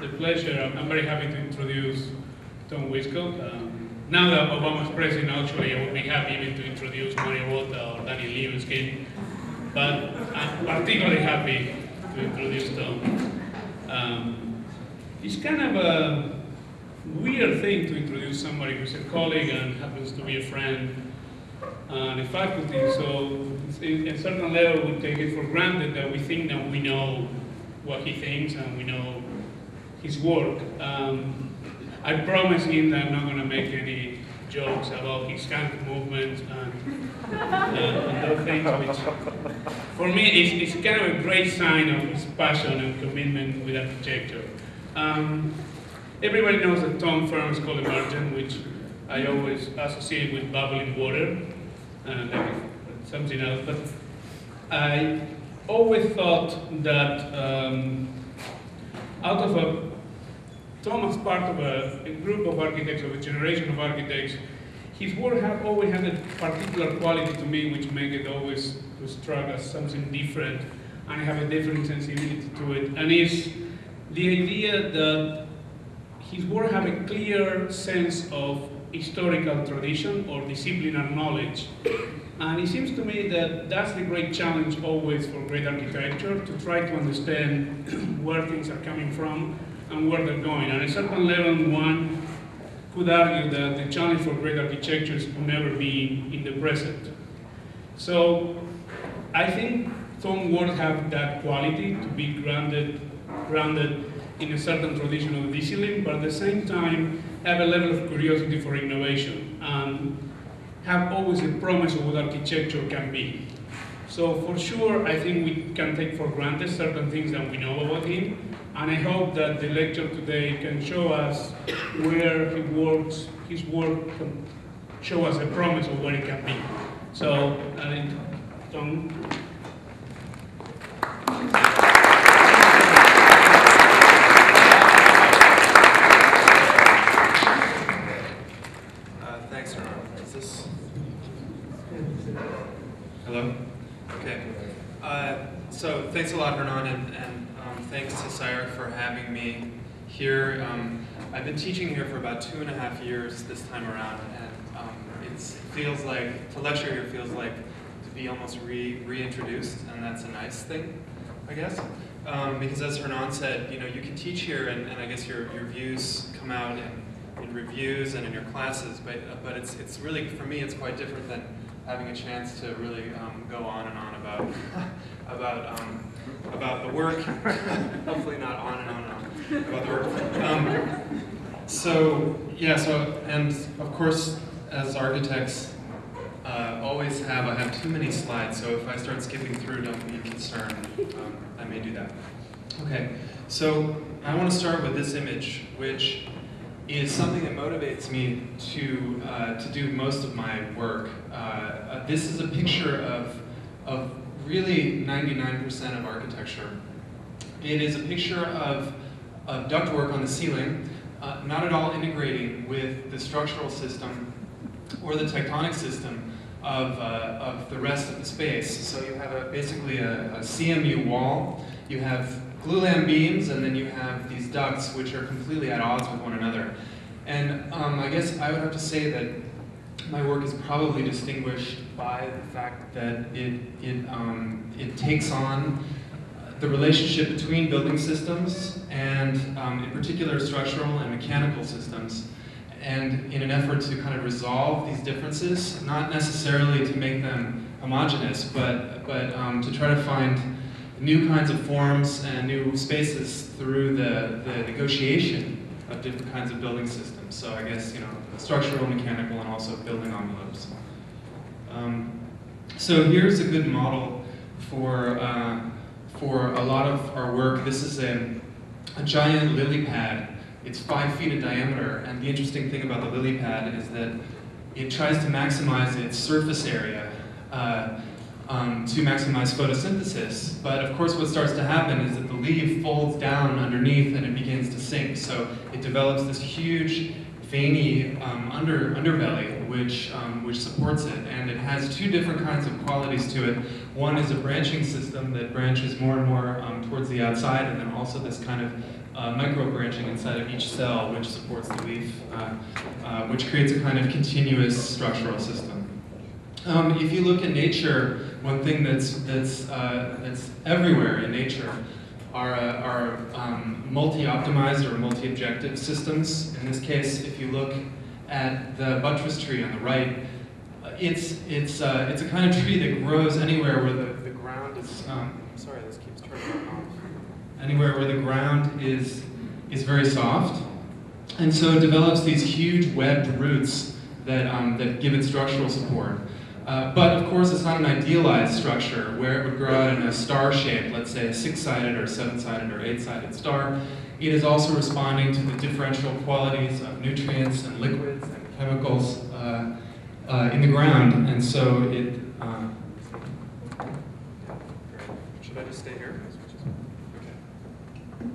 the pleasure, I'm, very happy to introduce Tom Wiscombe. Um, now that Obama's president, actually, I would be happy even to introduce Mario Botta or Daniel Libeskind, but I'm particularly happy to introduce Tom. Um, it's kind of a weird thing to introduce somebody who's a colleague and happens to be a friend and a faculty, so at a certain level we take it for granted that we think that we know what he thinks and we know his work. Um, I promise him that I'm not going to make any jokes about his skunk movement and, uh, and those things, which for me is, is kind of a great sign of his passion and commitment with architecture. Um, everybody knows that Tom firm is called Emergent, which I always associate with bubbling water, and uh, something else. But I always thought that um, out of a Thomas part of a, a, group of architects, of a generation of architects, his work have always had a particular quality to me which make it always struck as something different and have a different sensibility to it. And it's the idea that his work have a clear sense of historical tradition or disciplinary knowledge. And it seems to me that that's the great challenge always for great architecture, to try to understand where things are coming from and where they're going. And a certain level, one could argue that the challenge for great architecture will never be in the present. So I think some works have that quality to be grounded, grounded in a certain tradition of discipline, but at the same time have a level of curiosity for innovation and have always a promise of what architecture can be. So for sure, I think we can take for granted certain things that we know about him, and I hope that the lecture today can show us where he works, his work can show us a promise of where it can be. So, I think, Tom. thanks a lot, Hernan, and, and um, thanks to SCI-Arc for having me here. Um, I've been teaching here for about two and a half years this time around, and um, it feels like, to lecture here feels like to be almost re reintroduced, and that's a nice thing, I guess. Um, because as Hernan said, you know, you can teach here, and, and I guess your, your views come out in, in reviews and in your classes, but, but it's, it's really, for me, it's quite different than having a chance to really um, go on and on about about um, about the work. Hopefully not on and on and on about the work. Um, so yeah, so and of course, as architects, uh, always have I have too many slides. So if I start skipping through, don't be concerned. Um, I may do that. Okay, so I want to start with this image, which is something that motivates me to uh, to do most of my work. Uh, uh this is a picture of of really 99% of architecture. It is a picture of, of ductwork on the ceiling, uh, not at all integrating with the structural system or the tectonic system of, uh, of the rest of the space. So you have a, basically a, a CMU wall, you have glulam beams, and then you have these ducts which are completely at odds with one another. And um, I guess I would have to say that my work is probably distinguished by the fact that it, it, um, it takes on the relationship between building systems and um, in particular structural and mechanical systems and in an effort to kind of resolve these differences, not necessarily to make them homogenous, but, but um, to try to find new kinds of forms and new spaces through the, the negotiation of different kinds of building systems. So I guess, you know, structural, mechanical, and also building envelopes. Um, so here's a good model for, uh, for a lot of our work. This is a, a giant lily pad. It's five feet in diameter, and the interesting thing about the lily pad is that it tries to maximize its surface area uh, um, to maximize photosynthesis. But of course what starts to happen is that the leaf folds down underneath and it begins to sink. So it develops this huge veiny um, under, underbelly which, um, which supports it. And it has two different kinds of qualities to it. One is a branching system that branches more and more um, towards the outside, and then also this kind of uh, micro branching inside of each cell, which supports the leaf, uh, uh, which creates a kind of continuous structural system. Um, if you look in nature, one thing that's, that's, uh, that's everywhere in nature are, uh, are um, multi-optimized or multi-objective systems. In this case, if you look at the buttress tree on the right, it's, it's, uh, it's a kind of tree that grows anywhere where the, the ground is, um, sorry, this keeps turning off. Anywhere where the ground is, is very soft. And so it develops these huge webbed roots that, um, that give it structural support. Uh, but of course, it's not an idealized structure where it would grow out in a star shape, let's say a six-sided or seven-sided or eight-sided star. It is also responding to the differential qualities of nutrients and liquids and chemicals uh, uh, in the ground, and so it. Uh, Should I just stay here? Okay.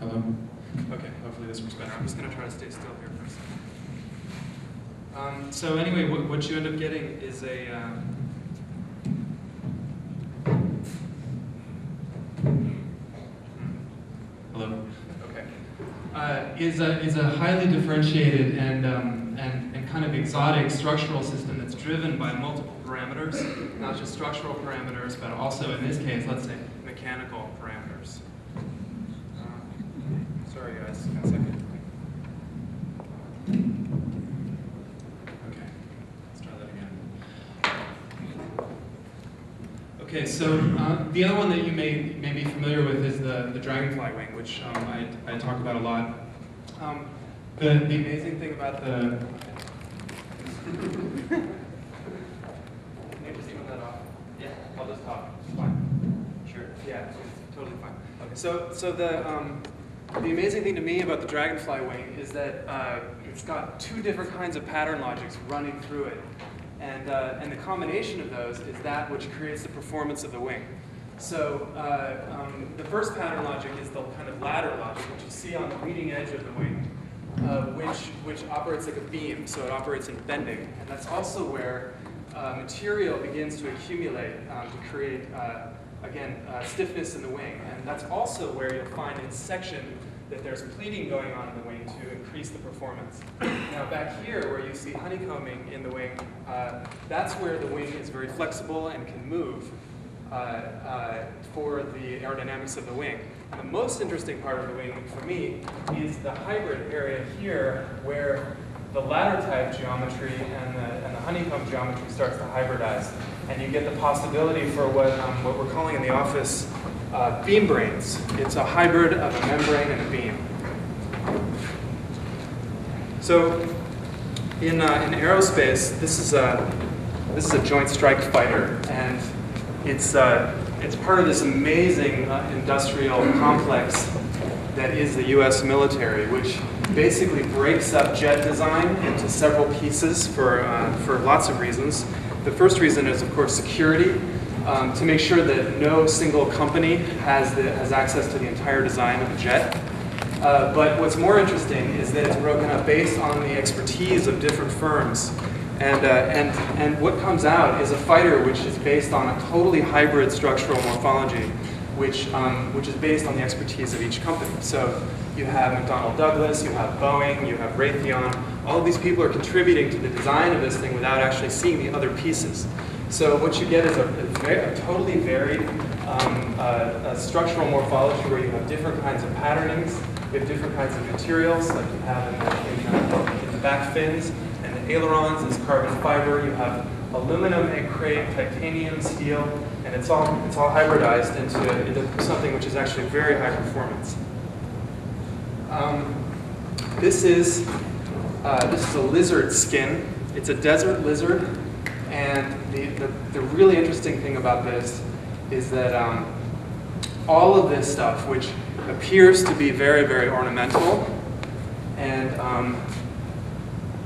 Hello. Hello. Okay. Hopefully this works better. I'm just going to try to stay still here for a second. Um, so anyway, what, what you end up getting is a. Uh, hello. Okay. Uh, is a is a highly differentiated and um, and and kind of exotic structural system that's driven by multiple parameters, not just structural parameters, but also in this case, let's say mechanical parameters. Uh, sorry, guys. One second. Okay, let's try that again. Okay, so uh, the other one that you may, may be familiar with is the, the dragonfly wing, which um, I, I talk about a lot. Um, the, the amazing thing about the... Can you just turn that off? Yeah, I'll just talk. It's fine. Sure. Yeah, it's totally fine. Okay, so, so the, um, the amazing thing to me about the Dragonfly wing is that uh, it's got two different kinds of pattern logics running through it. And, uh, and the combination of those is that which creates the performance of the wing. So uh, um, the first pattern logic is the kind of ladder logic, which you see on the leading edge of the wing, uh, which, which operates like a beam, so it operates in bending. And that's also where uh, material begins to accumulate um, to create uh, again, uh, stiffness in the wing. And that's also where you'll find in section that there's pleating going on in the wing to increase the performance. Now back here where you see honeycombing in the wing, uh, that's where the wing is very flexible and can move uh, uh, for the aerodynamics of the wing. The most interesting part of the wing for me is the hybrid area here where the ladder type geometry and the, and the honeycomb geometry starts to hybridize. And you get the possibility for what, um, what we're calling in the office uh, beam brains. It's a hybrid of a membrane and a beam. So in, uh, in aerospace, this is, a, this is a joint strike fighter. And it's, uh, it's part of this amazing uh, industrial complex that is the US military, which basically breaks up jet design into several pieces for, uh, for lots of reasons. The first reason is, of course, security, um, to make sure that no single company has, the, has access to the entire design of a jet. Uh, but what's more interesting is that it's broken up based on the expertise of different firms. And, uh, and, and what comes out is a fighter which is based on a totally hybrid structural morphology, which, um, which is based on the expertise of each company. So you have McDonnell Douglas, you have Boeing, you have Raytheon. All of these people are contributing to the design of this thing without actually seeing the other pieces. So what you get is a, a, a totally varied um, uh, structural morphology where you have different kinds of patternings, you have different kinds of materials, like you have in the, in the, back fins, and the ailerons is carbon fiber. You have aluminum egg crate, titanium, steel, and it's all it's all hybridized into, into something which is actually very high performance. Um, this is uh, this is a lizard skin. It's a desert lizard, and the, the, the really interesting thing about this is that um, all of this stuff, which appears to be very, very ornamental and, um,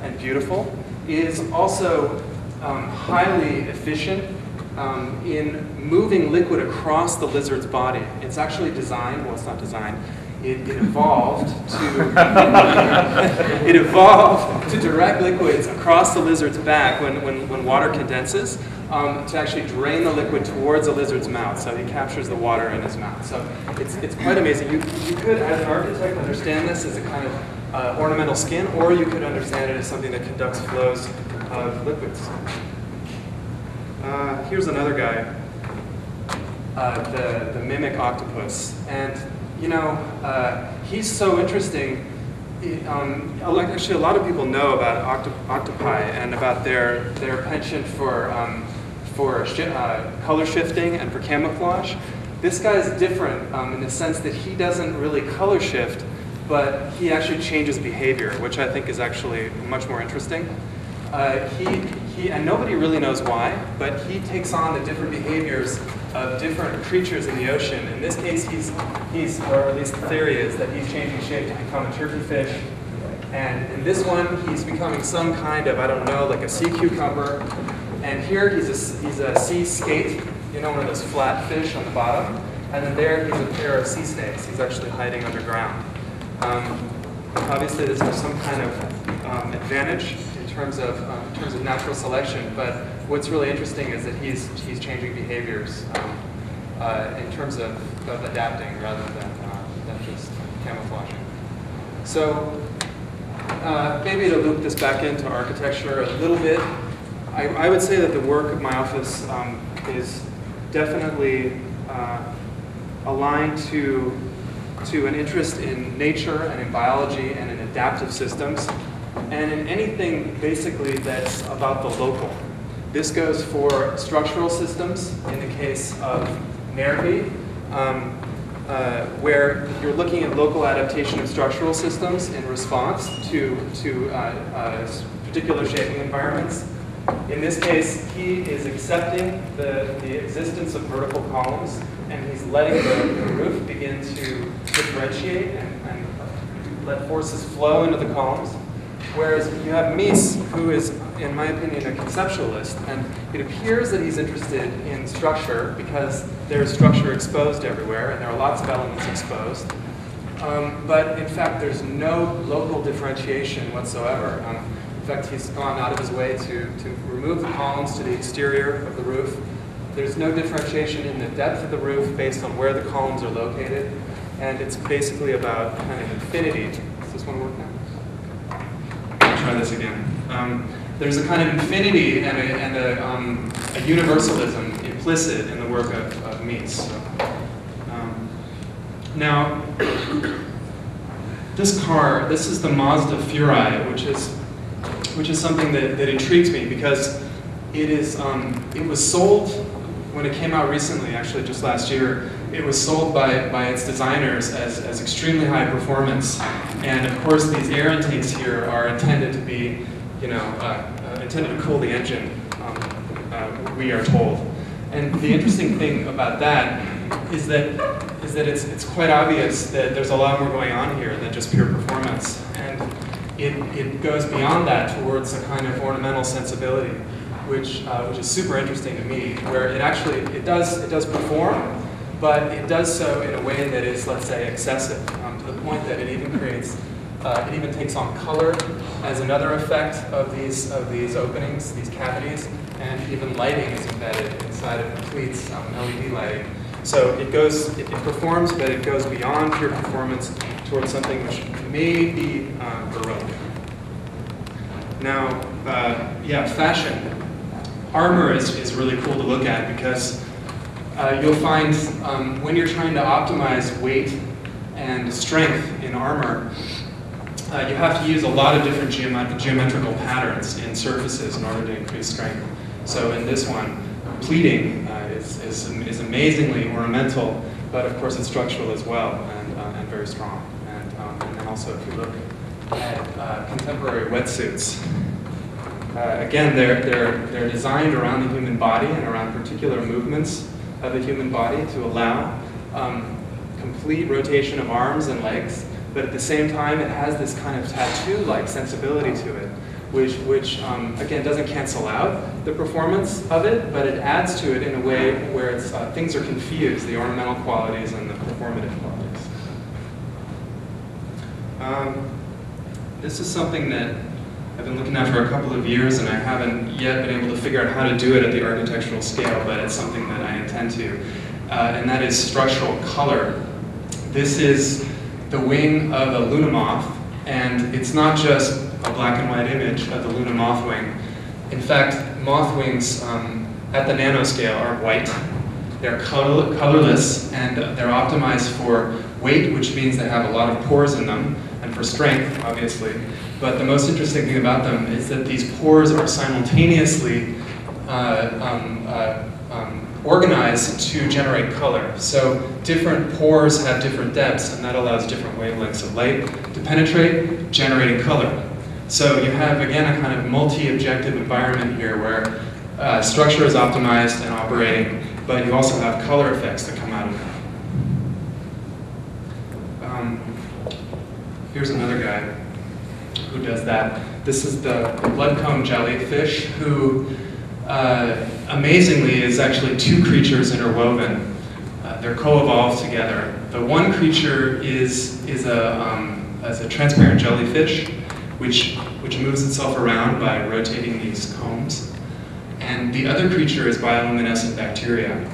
and beautiful, is also um, highly efficient um, in moving liquid across the lizard's body. It's actually designed, well, it's not designed, it, it evolved to it evolved to direct liquids across the lizard's back when, when, when water condenses um, to actually drain the liquid towards a lizard's mouth. So he captures the water in his mouth. So it's, it's quite amazing. You, you could, as an architect, understand this as a kind of uh, ornamental skin, or you could understand it as something that conducts flows of liquids. Uh, here's another guy, uh, the, the mimic octopus. And, you know, uh, he's so interesting. It, um, actually, a lot of people know about octo octopi and about their, their penchant for, um, for shi uh, color shifting and for camouflage. This guy is different um, in the sense that he doesn't really color shift, but he actually changes behavior, which I think is actually much more interesting. Uh, he, he, and nobody really knows why, but he takes on the different behaviors of different creatures in the ocean. In this case, he's, he's, or at least the theory is that he's changing shape to become a turkey fish. And in this one, he's becoming some kind of, I don't know, like a sea cucumber. And here, he's a, he's a sea skate, you know, one of those flat fish on the bottom. And then there, he's a pair of sea snakes. He's actually hiding underground. Um, obviously, this is some kind of um, advantage in terms of um, in terms of natural selection. But what's really interesting is that he's he's changing behaviors um, uh, in terms of, of adapting rather than uh, than just camouflaging. So uh, maybe to loop this back into architecture a little bit, I, I would say that the work of my office um, is definitely uh, aligned to to an interest in nature and in biology and in adaptive systems and in anything basically that's about the local. This goes for structural systems in the case of Nervi, um, uh, where you're looking at local adaptation of structural systems in response to, to uh, uh, particular shaping environments. In this case, he is accepting the, the existence of vertical columns and he's letting the, the roof begin to differentiate and, and let forces flow into the columns. Whereas you have Mies, who is, in my opinion, a conceptualist, and it appears that he's interested in structure because there's structure exposed everywhere, and there are lots of elements exposed. Um, but in fact, there's no local differentiation whatsoever. Um, fact, he's gone out of his way to, to remove the columns to the exterior of the roof. There's no differentiation in the depth of the roof based on where the columns are located. And it's basically about kind of infinity. Does this one work now? I'll try this again. Um, there's a kind of infinity and a, and a, um, a universalism implicit in the work of, of Mies. So, um, now, this car, this is the Mazda Furai, which is, which is something that, that intrigues me because it, is, um, it was sold when it came out recently, actually just last year, it was sold by, by its designers as, as extremely high performance. And of course, these air intakes here are intended to be, you know, uh, uh, intended to cool the engine, um, uh, we are told. And the interesting thing about that is that is that it's, it's quite obvious that there's a lot more going on here than just pure performance. And it, it goes beyond that towards a kind of ornamental sensibility which, uh, which is super interesting to me, where it actually, it does, it does perform, but it does so in a way that is, let's say, excessive, um, to the point that it even creates, uh, it even takes on color as another effect of these, of these openings, these cavities, and even lighting is embedded inside of completes um, LED lighting. So it goes, it, it, performs, but it goes beyond pure performance towards something which may be uh. Now, uh, yeah, fashion armor is, is really cool to look at because uh, you'll find um, when you're trying to optimize weight and strength in armor, uh, you have to use a lot of different geomet geometrical patterns in surfaces in order to increase strength. So in this one, pleating uh, is, is, is, amazingly ornamental, but of course it's structural as well and, uh, and very strong. And, um, and then also if you look at uh, contemporary wetsuits, uh, again, they're, they're, they're designed around the human body and around particular movements of the human body to allow um, complete rotation of arms and legs, but at the same time it has this kind of tattoo-like sensibility to it, which, which um, again, doesn't cancel out the performance of it, but it adds to it in a way where uh, things are confused, the ornamental qualities and the performative qualities. Um, this is something that I've been looking at for a couple of years and I haven't yet been able to figure out how to do it at the architectural scale, but it's something that I intend to. Uh, and that is structural color. This is the wing of a Luna moth, and it's not just a black and white image of the Luna moth wing. In fact, moth wings um, at the nanoscale are white. They're color colorless, and they're optimized for weight, which means they have a lot of pores in them, and for strength, obviously. But the most interesting thing about them is that these pores are simultaneously uh, um, uh, um, organized to generate color. So different pores have different depths, and that allows different wavelengths of light to penetrate, generating color. So you have, again, a kind of multi-objective environment here where uh, structure is optimized and operating, but you also have color effects that come out of that. Um, here's another guy who does that. This is the bloodcomb jellyfish who uh, amazingly is actually two creatures interwoven. Uh, they're co-evolved together. The one creature is, is, a, um, is a transparent jellyfish which, which moves itself around by rotating these combs. And the other creature is bioluminescent bacteria.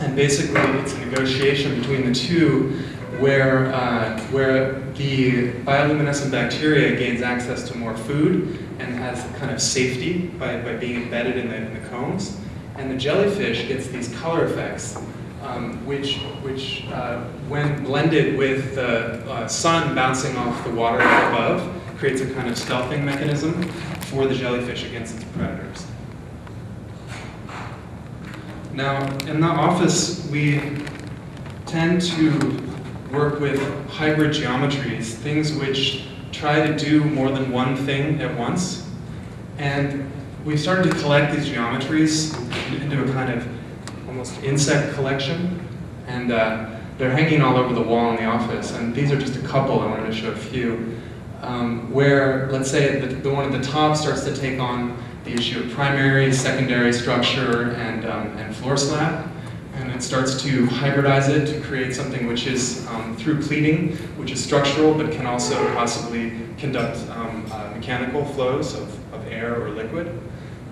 And basically, it's a negotiation between the two where, uh, where the bioluminescent bacteria gains access to more food and has kind of safety by, by being embedded in the, in the combs. And the jellyfish gets these color effects, um, which, which uh, when blended with the uh, sun bouncing off the water above, creates a kind of stealthing mechanism for the jellyfish against its predators. Now, in the office, we tend to work with hybrid geometries, things which try to do more than one thing at once. And we started to collect these geometries into a kind of almost insect collection. And uh, they're hanging all over the wall in the office. And these are just a couple, I wanted to show a few, um, where, let's say, the, the one at the top starts to take on the issue of primary, secondary structure, and, um, and floor slab. And it starts to hybridize it to create something which is um, through pleating, which is structural, but can also possibly conduct um, uh, mechanical flows of, of air or liquid.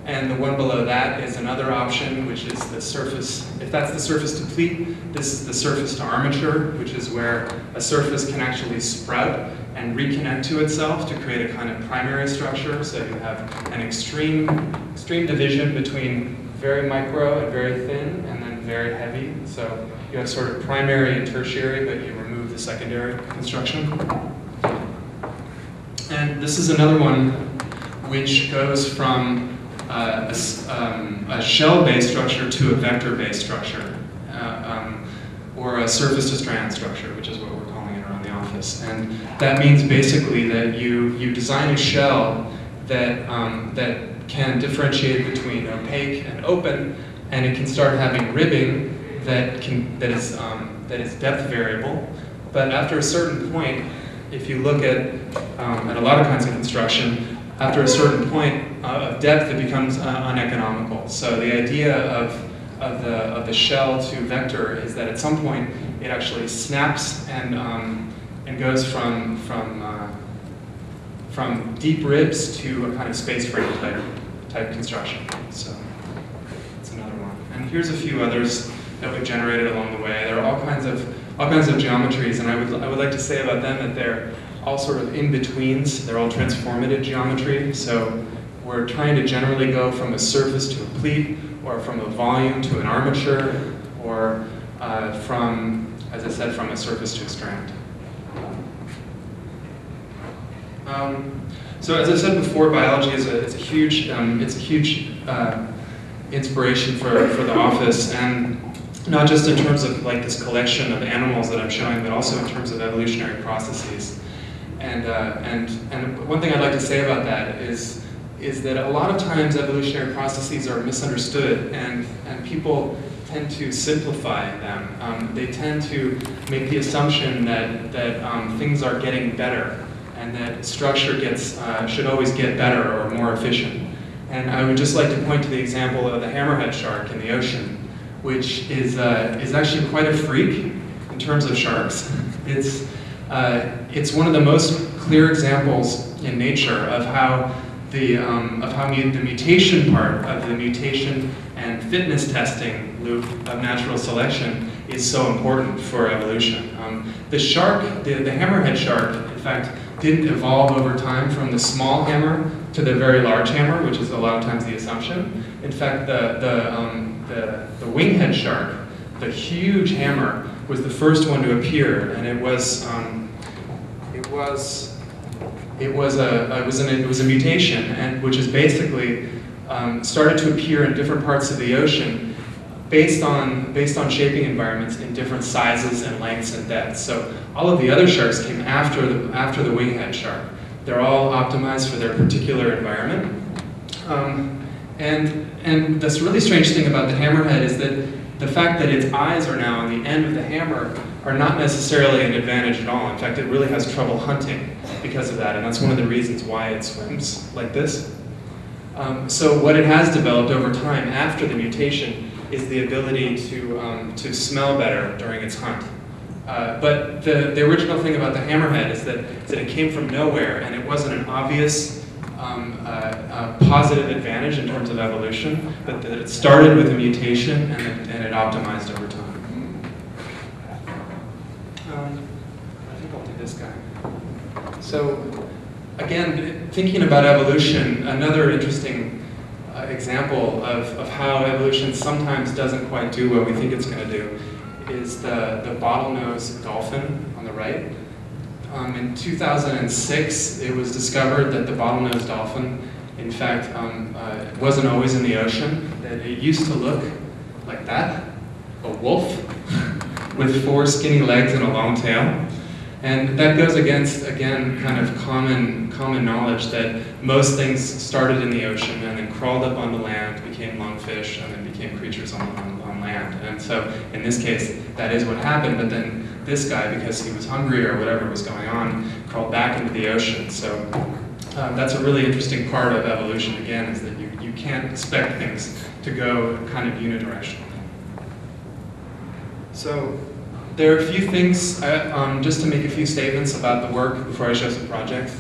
And the one below that is another option, which is the surface. If that's the surface to pleat, this is the surface to armature, which is where a surface can actually sprout and reconnect to itself to create a kind of primary structure. So you have an extreme, extreme division between very micro and very thin, and very heavy. So you have sort of primary and tertiary, but you remove the secondary construction. And this is another one which goes from uh, a, um, a shell-based structure to a vector-based structure, uh, um, or a surface-to-strand structure, which is what we're calling it around the office. And that means basically that you, you design a shell that, um, that can differentiate between opaque and open, and it can start having ribbing that, can, that, is, um, that is depth variable. But after a certain point, if you look at, um, at a lot of kinds of construction, after a certain point uh, of depth, it becomes uh, uneconomical. So the idea of, of, the, of the shell to vector is that at some point it actually snaps and, um, and goes from, from, uh, from deep ribs to a kind of space frame type, type construction. So that's another one. And here's a few others that we've generated along the way. There are all kinds of, all kinds of geometries, and I would, I would like to say about them that they're all sort of in-betweens. They're all transformative geometry. So we're trying to generally go from a surface to a pleat, or from a volume to an armature, or uh, from, as I said, from a surface to a strand. Um, so as I said before, biology is a, it's a huge, um, it's a huge uh, inspiration for, for the office, and not just in terms of like this collection of animals that I'm showing, but also in terms of evolutionary processes. And, uh, and, and one thing I'd like to say about that is, is that a lot of times evolutionary processes are misunderstood and, and people tend to simplify them. Um, they tend to make the assumption that, that um, things are getting better and that structure gets, uh, should always get better or more efficient. And I would just like to point to the example of the hammerhead shark in the ocean, which is, uh, is actually quite a freak in terms of sharks. It's, uh, it's one of the most clear examples in nature of how the, um, of how the mutation part of the mutation and fitness testing loop of natural selection is so important for evolution. Um, the shark, the, the hammerhead shark, in fact, didn't evolve over time from the small hammer to the very large hammer, which is a lot of times the assumption. In fact, the, the, um, the, the winghead shark, the huge hammer, was the first one to appear, and it was, um, it was, it was a, it was an, it was a mutation, and which is basically um, started to appear in different parts of the ocean based on, based on shaping environments in different sizes and lengths and depths. So all of the other sharks came after the, after the winghead shark. They're all optimized for their particular environment. Um, and, and this really strange thing about the hammerhead is that the fact that its eyes are now on the end of the hammer are not necessarily an advantage at all. In fact, it really has trouble hunting because of that, and that's one of the reasons why it swims like this. Um, so what it has developed over time after the mutation is the ability to, um, to smell better during its hunt. Uh, but the, the original thing about the hammerhead is that, is that it came from nowhere and it wasn't an obvious um, uh, uh, positive advantage in terms of evolution, but that it started with a mutation and it, and it optimized over time. Um, I think I'll do this guy. So again, thinking about evolution, another interesting uh, example of, of how evolution sometimes doesn't quite do what we think it's going to do is the, the bottlenose dolphin on the right. Um, in 2006, it was discovered that the bottlenose dolphin, in fact, um, uh, wasn't always in the ocean, that it used to look like that, a wolf with four skinny legs and a long tail. And that goes against, again, kind of common, common knowledge that most things started in the ocean and then crawled up onto land, became lungfish, and then became creatures on, on, on land. And so in this case, that is what happened, but then this guy, because he was hungry or whatever was going on, crawled back into the ocean. So um, that's a really interesting part of evolution, again, is that you, you can't expect things to go kind of unidirectionally. So there are a few things, uh, um, just to make a few statements about the work before I show some projects,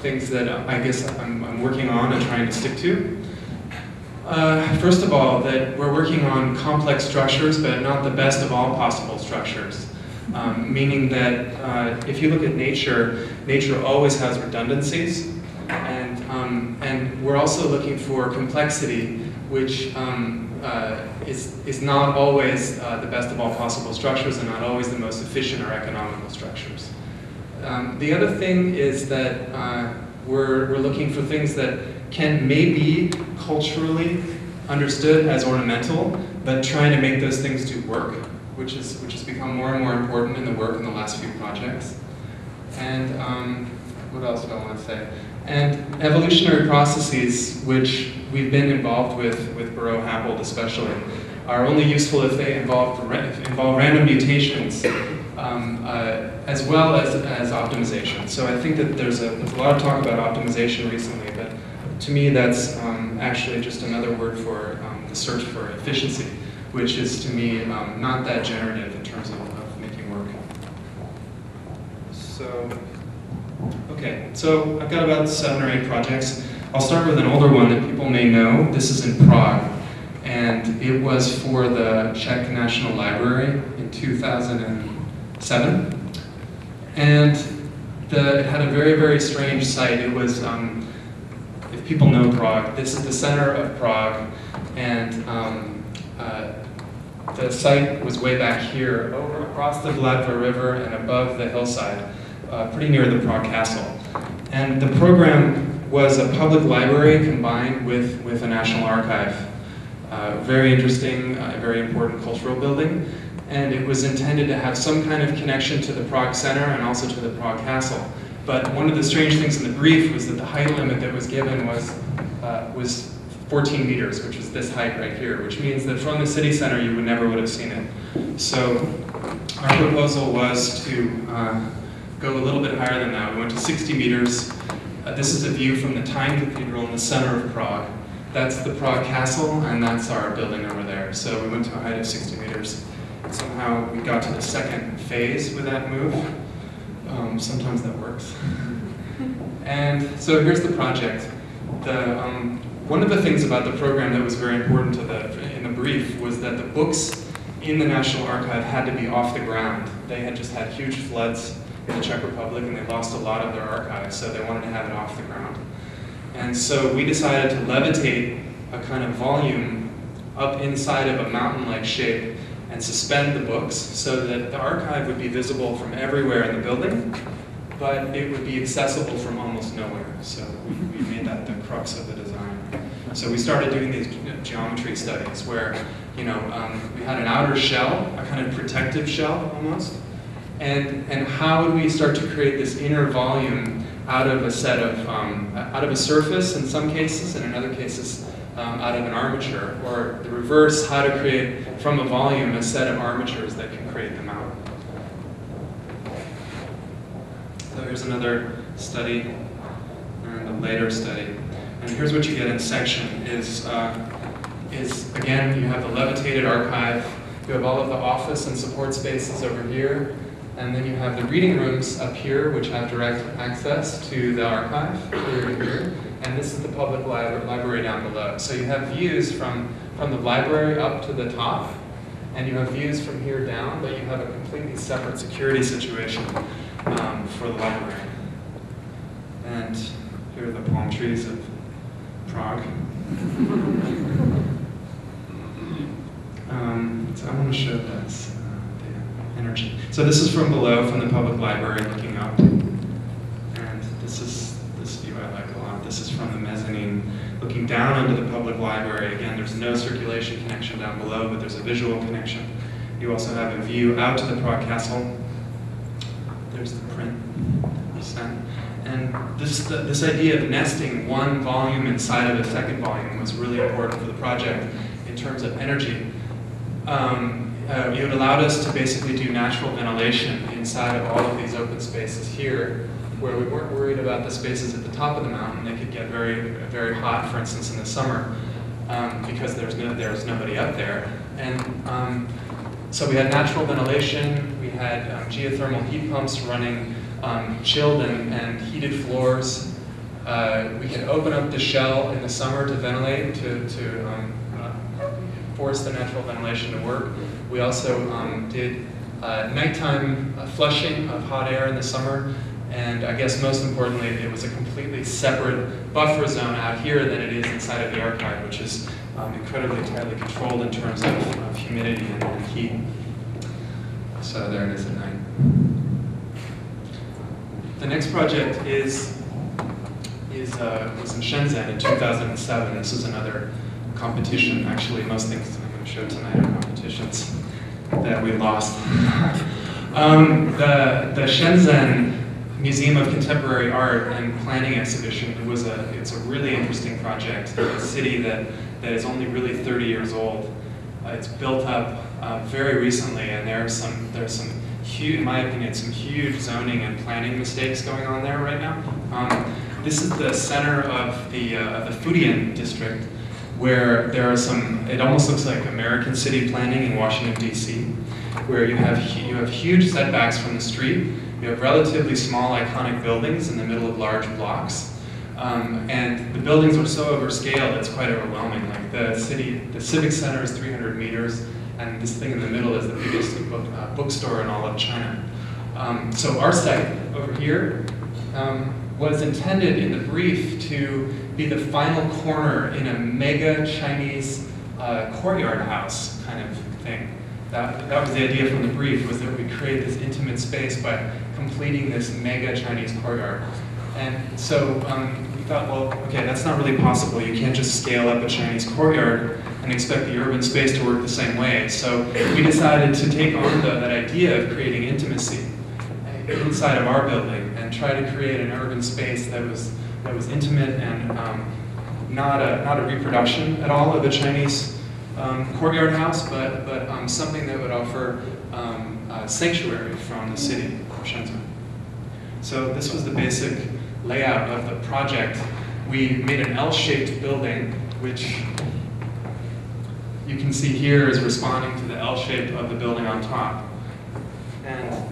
things that I guess I'm, I'm working on and trying to stick to. Uh, first of all, that we're working on complex structures, but not the best of all possible structures. Um, meaning that uh, if you look at nature, nature always has redundancies, and, um, and we're also looking for complexity, which um, uh, is, is not always uh, the best of all possible structures and not always the most efficient or economical structures. Um, the other thing is that uh, we're, we're looking for things that can maybe culturally understood as ornamental, but trying to make those things do work, which, is, which has become more and more important in the work in the last few projects. And um, what else do I want to say? And evolutionary processes, which we've been involved with, with Buro Happold especially, are only useful if they involve, involve random mutations um, uh, as well as, as optimization. So I think that there's a, there's a lot of talk about optimization recently, to me that's um, actually just another word for um, the search for efficiency, which is to me um, not that generative in terms of, of making work. So, okay, so I've got about seven or eight projects. I'll start with an older one that people may know. This is in Prague, and it was for the Czech National Library in 2007. And the, it had a very, very strange site. It was, um, people know Prague, this is the center of Prague, and um, uh, the site was way back here, over across the Vltava River and above the hillside, uh, pretty near the Prague Castle. And the program was a public library combined with, with a national archive. Uh, very interesting, uh, very important cultural building. And it was intended to have some kind of connection to the Prague Center and also to the Prague Castle. But one of the strange things in the brief was that the height limit that was given was, uh, was 14 meters, which is this height right here, which means that from the city center you would never would have seen it. So our proposal was to uh, go a little bit higher than that. We went to 60 meters. Uh, this is a view from the Tyne Cathedral in the center of Prague. That's the Prague Castle, and that's our building over there. So we went to a height of 60 meters. Somehow we got to the second phase with that move. Um, sometimes that works. and so here's the project. the, um, one of the things about the program that was very important to the, in the brief was that the books in the National Archive had to be off the ground. They had just had huge floods in the Czech Republic and they lost a lot of their archives, so they wanted to have it off the ground. And so we decided to levitate a kind of volume up inside of a mountain-like shape and suspend the books so that the archive would be visible from everywhere in the building, but it would be accessible from almost nowhere. So we made that the crux of the design. So we started doing these geometry studies where, you know, um, we had an outer shell, a kind of protective shell almost, and, and how do we start to create this inner volume out of a set of, um, out of a surface in some cases, and in other cases um, out of an armature, or the reverse, how to create from a volume a set of armatures that can create them out. So here's another study, and a later study. And here's what you get in section is, uh, is again, you have the levitated archive, you have all of the office and support spaces over here, and then you have the reading rooms up here, which have direct access to the archive, here and here. And this is the public li library down below. So you have views from, from the library up to the top, and you have views from here down, but you have a completely separate security situation um, for the library. And here are the palm trees of Prague. Um, so I want to show this the energy. So this is from below, from the public library, looking up. And this is this view I like. This is from the mezzanine, looking down into the public library. Again, there's no circulation connection down below, but there's a visual connection. You also have a view out to the Prague Castle. There's the print sent. And this, the, this idea of nesting one volume inside of a second volume was really important for the project in terms of energy. Um, uh, it allowed us to basically do natural ventilation inside of all of these open spaces here, where we weren't worried about the spaces at the top of the mountain. They could get very, very hot, for instance, in the summer, um, because there's no, there's nobody up there. And um, so we had natural ventilation, we had um, geothermal heat pumps running um, chilled and, and, heated floors. Uh, we could open up the shell in the summer to ventilate, to, to um, uh, force the natural ventilation to work. We also um, did uh, nighttime uh, flushing of hot air in the summer, and I guess most importantly, it was a completely separate buffer zone out here than it is inside of the archive, which is um, incredibly tightly controlled in terms of, of humidity and, heat. So there it is at night. The next project is, is uh, was in Shenzhen in 2007. This is another competition. Actually, most things I'm going to show tonight are competitions that we lost. um, the, the Shenzhen Museum of Contemporary Art and Planning Exhibition, it was a, it's a really interesting project. a city that, that is only really 30 years old. Uh, it's built up uh, very recently and there are some, there's some huge, in my opinion, some huge zoning and planning mistakes going on there right now. Um, this is the center of the, uh, the Futian district where there are some, it almost looks like American city planning in Washington, D.C., where you have, you have huge setbacks from the street, you have relatively small iconic buildings in the middle of large blocks, um, and the buildings are so overscaled it's quite overwhelming. Like the city, the civic center is 300 meters, and this thing in the middle is the biggest book, uh, bookstore in all of China. Um, so our site over here um, was intended in the brief to be the final corner in a mega Chinese uh, courtyard house kind of thing. That, that was the idea from the brief, was that we create this intimate space by completing this mega Chinese courtyard. And so um, we thought, well, okay, that's not really possible. You can't just scale up a Chinese courtyard and expect the urban space to work the same way. So we decided to take on the, that idea of creating intimacy inside of our building and try to create an urban space that was that was intimate and um, not a not a reproduction at all of a Chinese um, courtyard house, but but um, something that would offer um, sanctuary from the city So this was the basic layout of the project. We made an L-shaped building, which you can see here is responding to the L shape of the building on top. And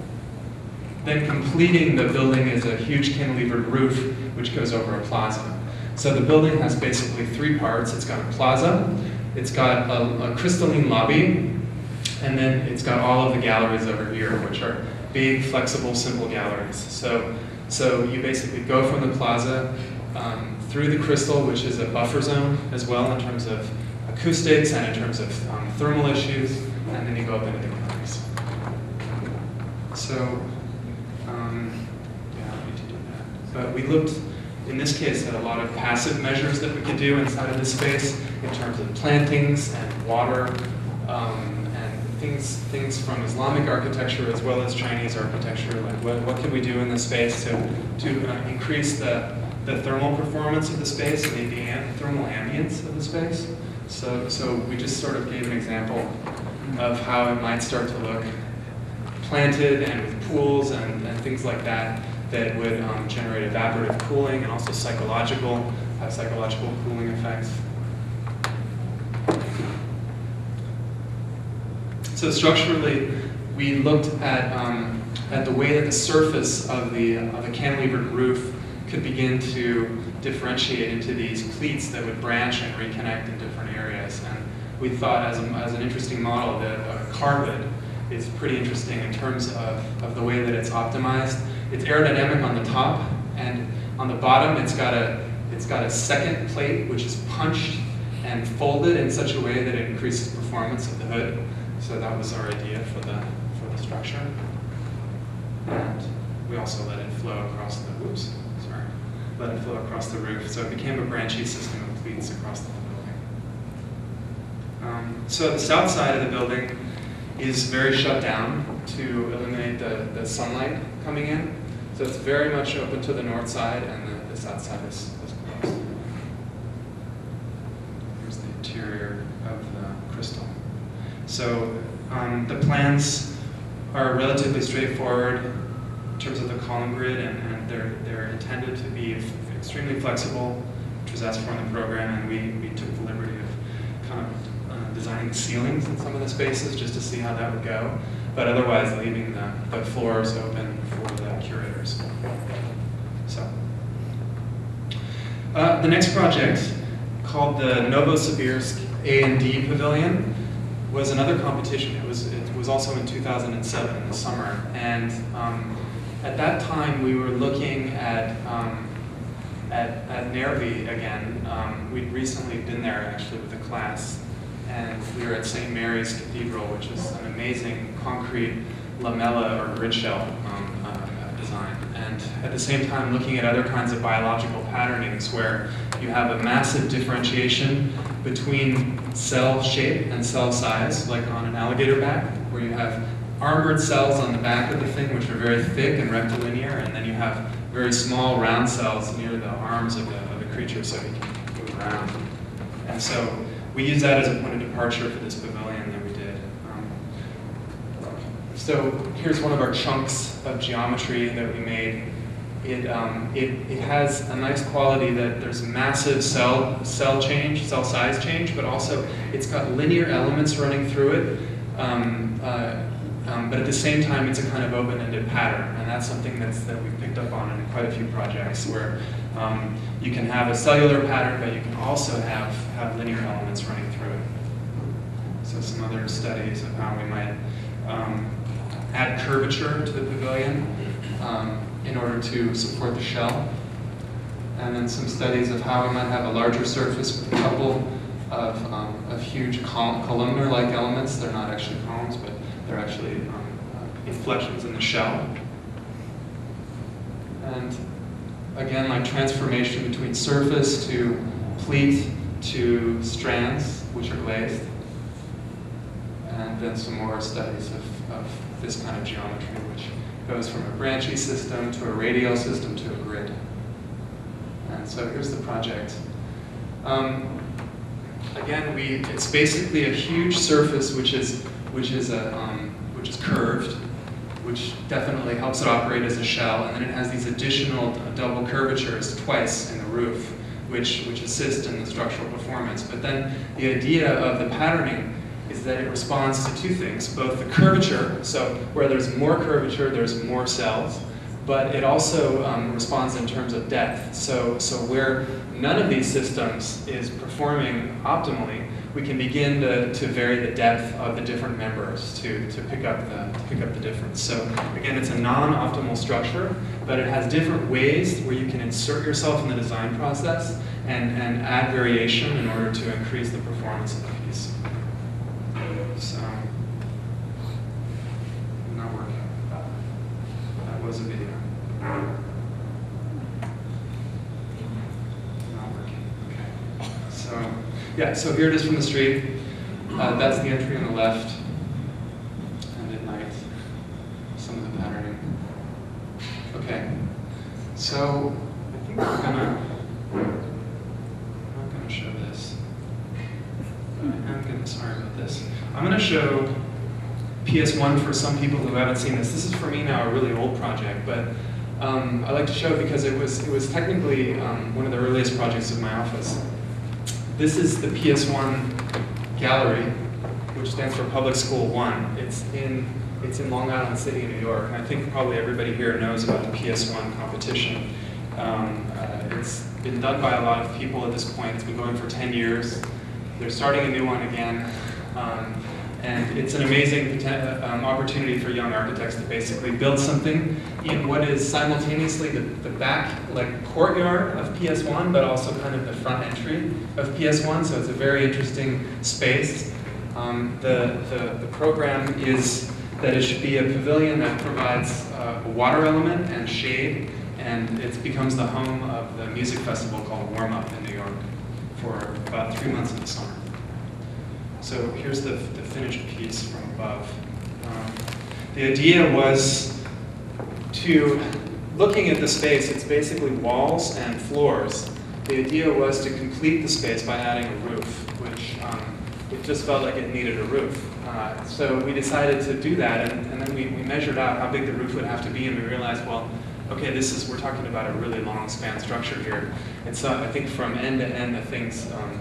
then completing the building is a huge cantilevered roof which goes over a plaza. So the building has basically three parts. It's got a plaza, it's got a, a crystalline lobby, and then it's got all of the galleries over here, which are big, flexible, simple galleries. So, so you basically go from the plaza um, through the crystal, which is a buffer zone as well in terms of acoustics and in terms of um, thermal issues, and then you go up into the galleries. So, um, yeah, I need to do that. But we looked, in this case, at a lot of passive measures that we could do inside of this space in terms of plantings and water, um, things, things from Islamic architecture as well as Chinese architecture. Like what, what could we do in this space to, to uh, increase the, the thermal performance of the space and the, thermal ambience of the space? So, so we just sort of gave an example of how it might start to look planted and with pools and, and things like that that would um, generate evaporative cooling and also psychological, have psychological cooling effects. So structurally, we looked at, um, at the way that the surface of the, of the cantilevered roof could begin to differentiate into these pleats that would branch and reconnect in different areas. And we thought as, a, as an interesting model that a carpet is pretty interesting in terms of, of the way that it's optimized. It's aerodynamic on the top, and on the bottom it's got a, it's got a second plate which is punched and folded in such a way that it increases performance of the hood. So that was our idea for the, for the structure. And we also let it flow across the, whoops, sorry, let it flow across the roof. So it became a branchy system of pleats across the building. Um, so the south side of the building is very shut down to eliminate the, the sunlight coming in. So it's very much open to the north side and the, the south side is, is closed. Here's the interior. So um, the plans are relatively straightforward in terms of the column grid, and, and they're, they're intended to be extremely flexible, which was asked for in the program, and we, we took the liberty of kind of uh, designing ceilings in some of the spaces just to see how that would go, but otherwise leaving the, the floors open for the curators. So, uh, the next project, called the Novosibirsk A and D Pavilion, was another competition. It was, it was also in 2007 in the summer. And um, at that time, we were looking at, um, at, at Nervi again. Um, we'd recently been there actually with a class. And we were at St. Mary's Cathedral, which is an amazing concrete lamella or grid shell um, uh, design. And at the same time, looking at other kinds of biological patternings where you have a massive differentiation between cell shape and cell size, like on an alligator back, where you have armored cells on the back of the thing, which are very thick and rectilinear, and then you have very small round cells near the arms of the, of the creature so he can move around. And so we use that as a point of departure for this pavilion that we did. Um, so here's one of our chunks of geometry that we made it, um, it, it has a nice quality that there's massive cell, cell change, cell size change, but also it's got linear elements running through it. Um, uh, um, but at the same time, it's a kind of open-ended pattern, and that's something that's, that we've picked up on in quite a few projects where um, you can have a cellular pattern, but you can also have, have linear elements running through it. So some other studies of how we might um, add curvature to the pavilion. Um, in order to support the shell. And then some studies of how we might have a larger surface with a couple of, um, of huge col columnar-like elements. They're not actually columns, but they're actually um, uh, inflections in the shell. And again, like transformation between surface to pleat to strands, which are glazed. And then some more studies of, of this kind of geometry, which goes from a branchy system to a radial system to a grid. And so here's the project. Um, again, we, it's basically a huge surface which is, which is, a, um, which is curved, which definitely helps it operate as a shell, and then it has these additional double curvatures twice in the roof, which, which assist in the structural performance. But then the idea of the patterning is that it responds to two things, both the curvature, so where there's more curvature, there's more cells, but it also um, responds in terms of depth. So, so where none of these systems is performing optimally, we can begin to, to vary the depth of the different members to, to, pick up the, to pick up the difference. So again, it's a non-optimal structure, but it has different ways where you can insert yourself in the design process and, and add variation in order to increase the performance of the piece. So, not working. That was a video. Not working. Okay. So, yeah, so here it is from the street. Uh, that's the entry on the left. And at night, some of the patterning. Okay. So, I think we're gonna, I'm not gonna show this. I'm gonna, sorry about this. I'm gonna show PS1 for some people who haven't seen this. This is for me now a really old project, but um, I like to show it because it was, it was technically um, one of the earliest projects of my office. This is the PS1 gallery, which stands for Public School One. It's in, it's in Long Island City, New York, and I think probably everybody here knows about the PS1 competition. Um, uh, it's been done by a lot of people at this point. It's been going for 10 years. They're starting a new one again. Um, and it's an amazing um, opportunity for young architects to basically build something in what is simultaneously the, the back, like courtyard of PS1, but also kind of the front entry of PS1. So it's a very interesting space. Um, the, the, the, program is that it should be a pavilion that provides uh, a water element and shade, and it becomes the home of the music festival called Warm Up in New York for about three months of the summer. So here's the, the finished piece from above. Um, the idea was to, looking at the space, it's basically walls and floors. The idea was to complete the space by adding a roof, which um, it just felt like it needed a roof. Uh, so we decided to do that, and, and then we, we measured out how big the roof would have to be, and we realized, well, okay, this is, we're talking about a really long span structure here. And so I think from end to end, the thing's um,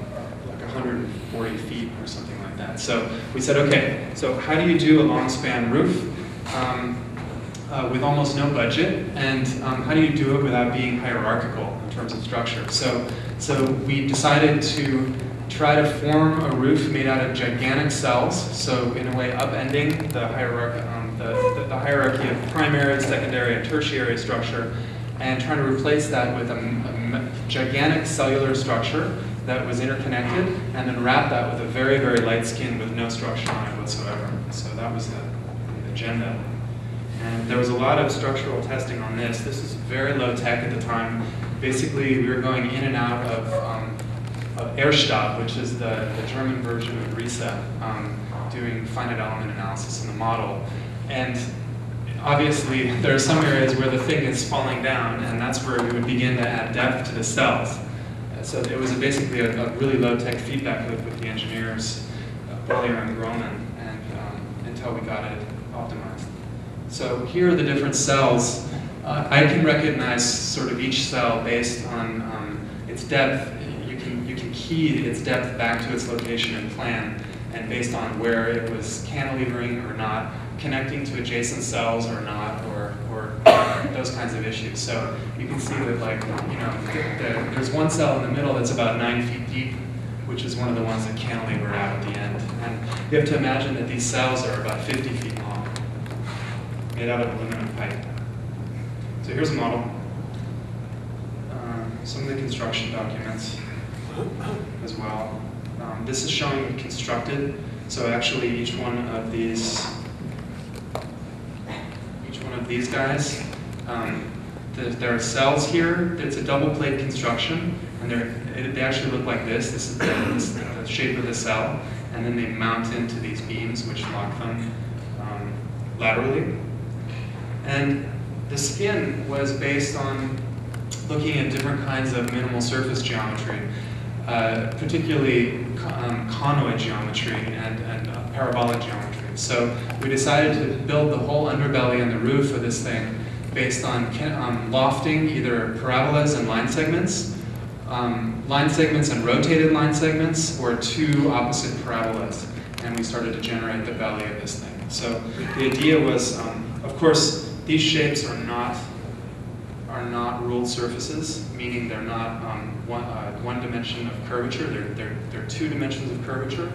140 feet or something like that. So we said, okay, so how do you do a long span roof um, uh, with almost no budget, and um, how do you do it without being hierarchical in terms of structure? So, so we decided to try to form a roof made out of gigantic cells, so in a way upending the hierarchy, um, the, the, the hierarchy of primary, secondary, and tertiary structure, and trying to replace that with a, a gigantic cellular structure that was interconnected, and then wrap that with a very, very light skin with no structure on it whatsoever. So that was the, the agenda. And there was a lot of structural testing on this. This is very low tech at the time. Basically, we were going in and out of, um, of RSTAB, which is the, the German version of RISA, um, doing finite element analysis in the model. And obviously, there are some areas where the thing is falling down, and that's where we would begin to add depth to the cells so it was basically a, a, really low-tech feedback loop with the engineers, uh, and Groman, and um, until we got it optimized. So here are the different cells. Uh, I can recognize sort of each cell based on um, its depth. You can, you can key its depth back to its location and plan, and based on where it was cantilevering or not, connecting to adjacent cells or not, or those kinds of issues. So you can see that, like, you know, the, the, there's one cell in the middle that's about nine feet deep, which is one of the ones that cantilever out at the end. And you have to imagine that these cells are about 50 feet long, made out of aluminum pipe. So here's a model. Um, some of the construction documents as well. Um, this is showing constructed. So actually each one of these each one of these guys. Um, the, there are cells here. It's a double plate construction, and they they actually look like this. This is the, this, the, shape of the cell, and then they mount into these beams, which lock them um, laterally. And the skin was based on looking at different kinds of minimal surface geometry, uh, particularly um, conoid geometry and, and uh, parabolic geometry. So we decided to build the whole underbelly and the roof of this thing based on um, lofting either parabolas and line segments, um, line segments and rotated line segments, or two opposite parabolas. And we started to generate the belly of this thing. So the idea was, um, of course, these shapes are not are not ruled surfaces, meaning they're not um, one, uh, one dimension of curvature, they're, they're, they're two dimensions of curvature.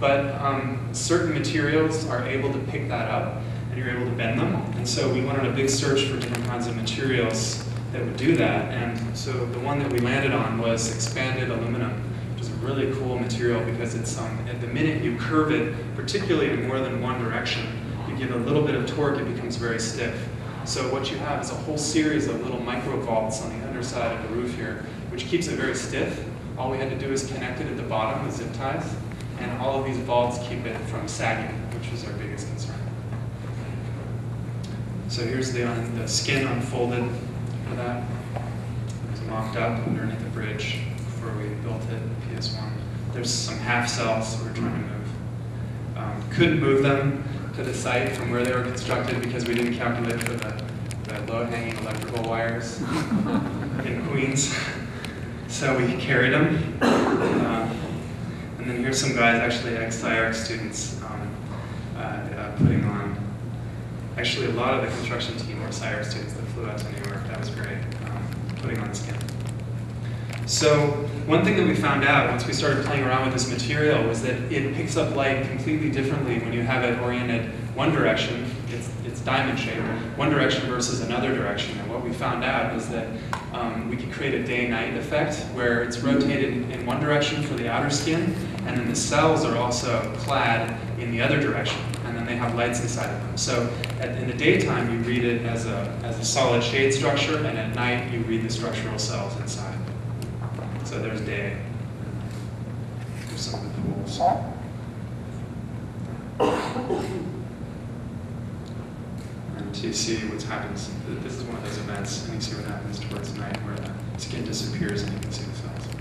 But um, certain materials are able to pick that up and you're able to bend them. And so we went on a big search for different kinds of materials that would do that. And so the one that we landed on was expanded aluminum, which is a really cool material because it's, um, at the minute you curve it, particularly in more than one direction, you give a little bit of torque, it becomes very stiff. So what you have is a whole series of little micro vaults on the underside of the roof here, which keeps it very stiff. All we had to do is connect it at the bottom with zip ties, and all of these vaults keep it from sagging, which was our biggest concern. So here's the, the skin unfolded for that. It was mocked up underneath the bridge before we built it, PS1. There's some half cells we're trying to move. Um, couldn't move them to the site from where they were constructed because we didn't calculate for the, the low-hanging electrical wires in Queens. So we carried them. Uh, and then here's some guys, actually ex-SCI-Arc students, um, uh, uh, putting on. Actually, a lot of the construction team were SCI-Arc students that flew out to New York. That was great, um, putting on skin. So one thing that we found out once we started playing around with this material was that it picks up light completely differently when you have it oriented one direction, it's, it's diamond shaped, one direction versus another direction. And what we found out is that um, we could create a day-night effect where it's rotated in one direction for the outer skin, and then the cells are also clad in the other direction, and they have lights inside of them. So at, in the daytime, you read it as a, as a solid shade structure, and at night, you read the structural cells inside. So there's day. There's some of the. And to see what's happens, this is one of those events, and you see what happens towards night where the skin disappears and you can see the cells.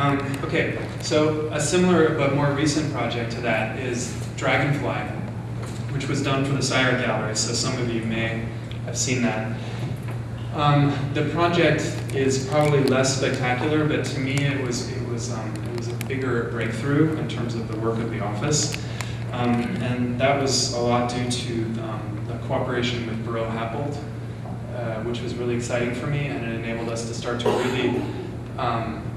Um, okay, so a similar but more recent project to that is Dragonfly, which was done for the SCI-Arc Gallery, so some of you may have seen that. Um, the project is probably less spectacular, but to me it was it was um, it was a bigger breakthrough in terms of the work of the office, um, and that was a lot due to um, the cooperation with Buro Happold, uh, which was really exciting for me, and it enabled us to start to really um,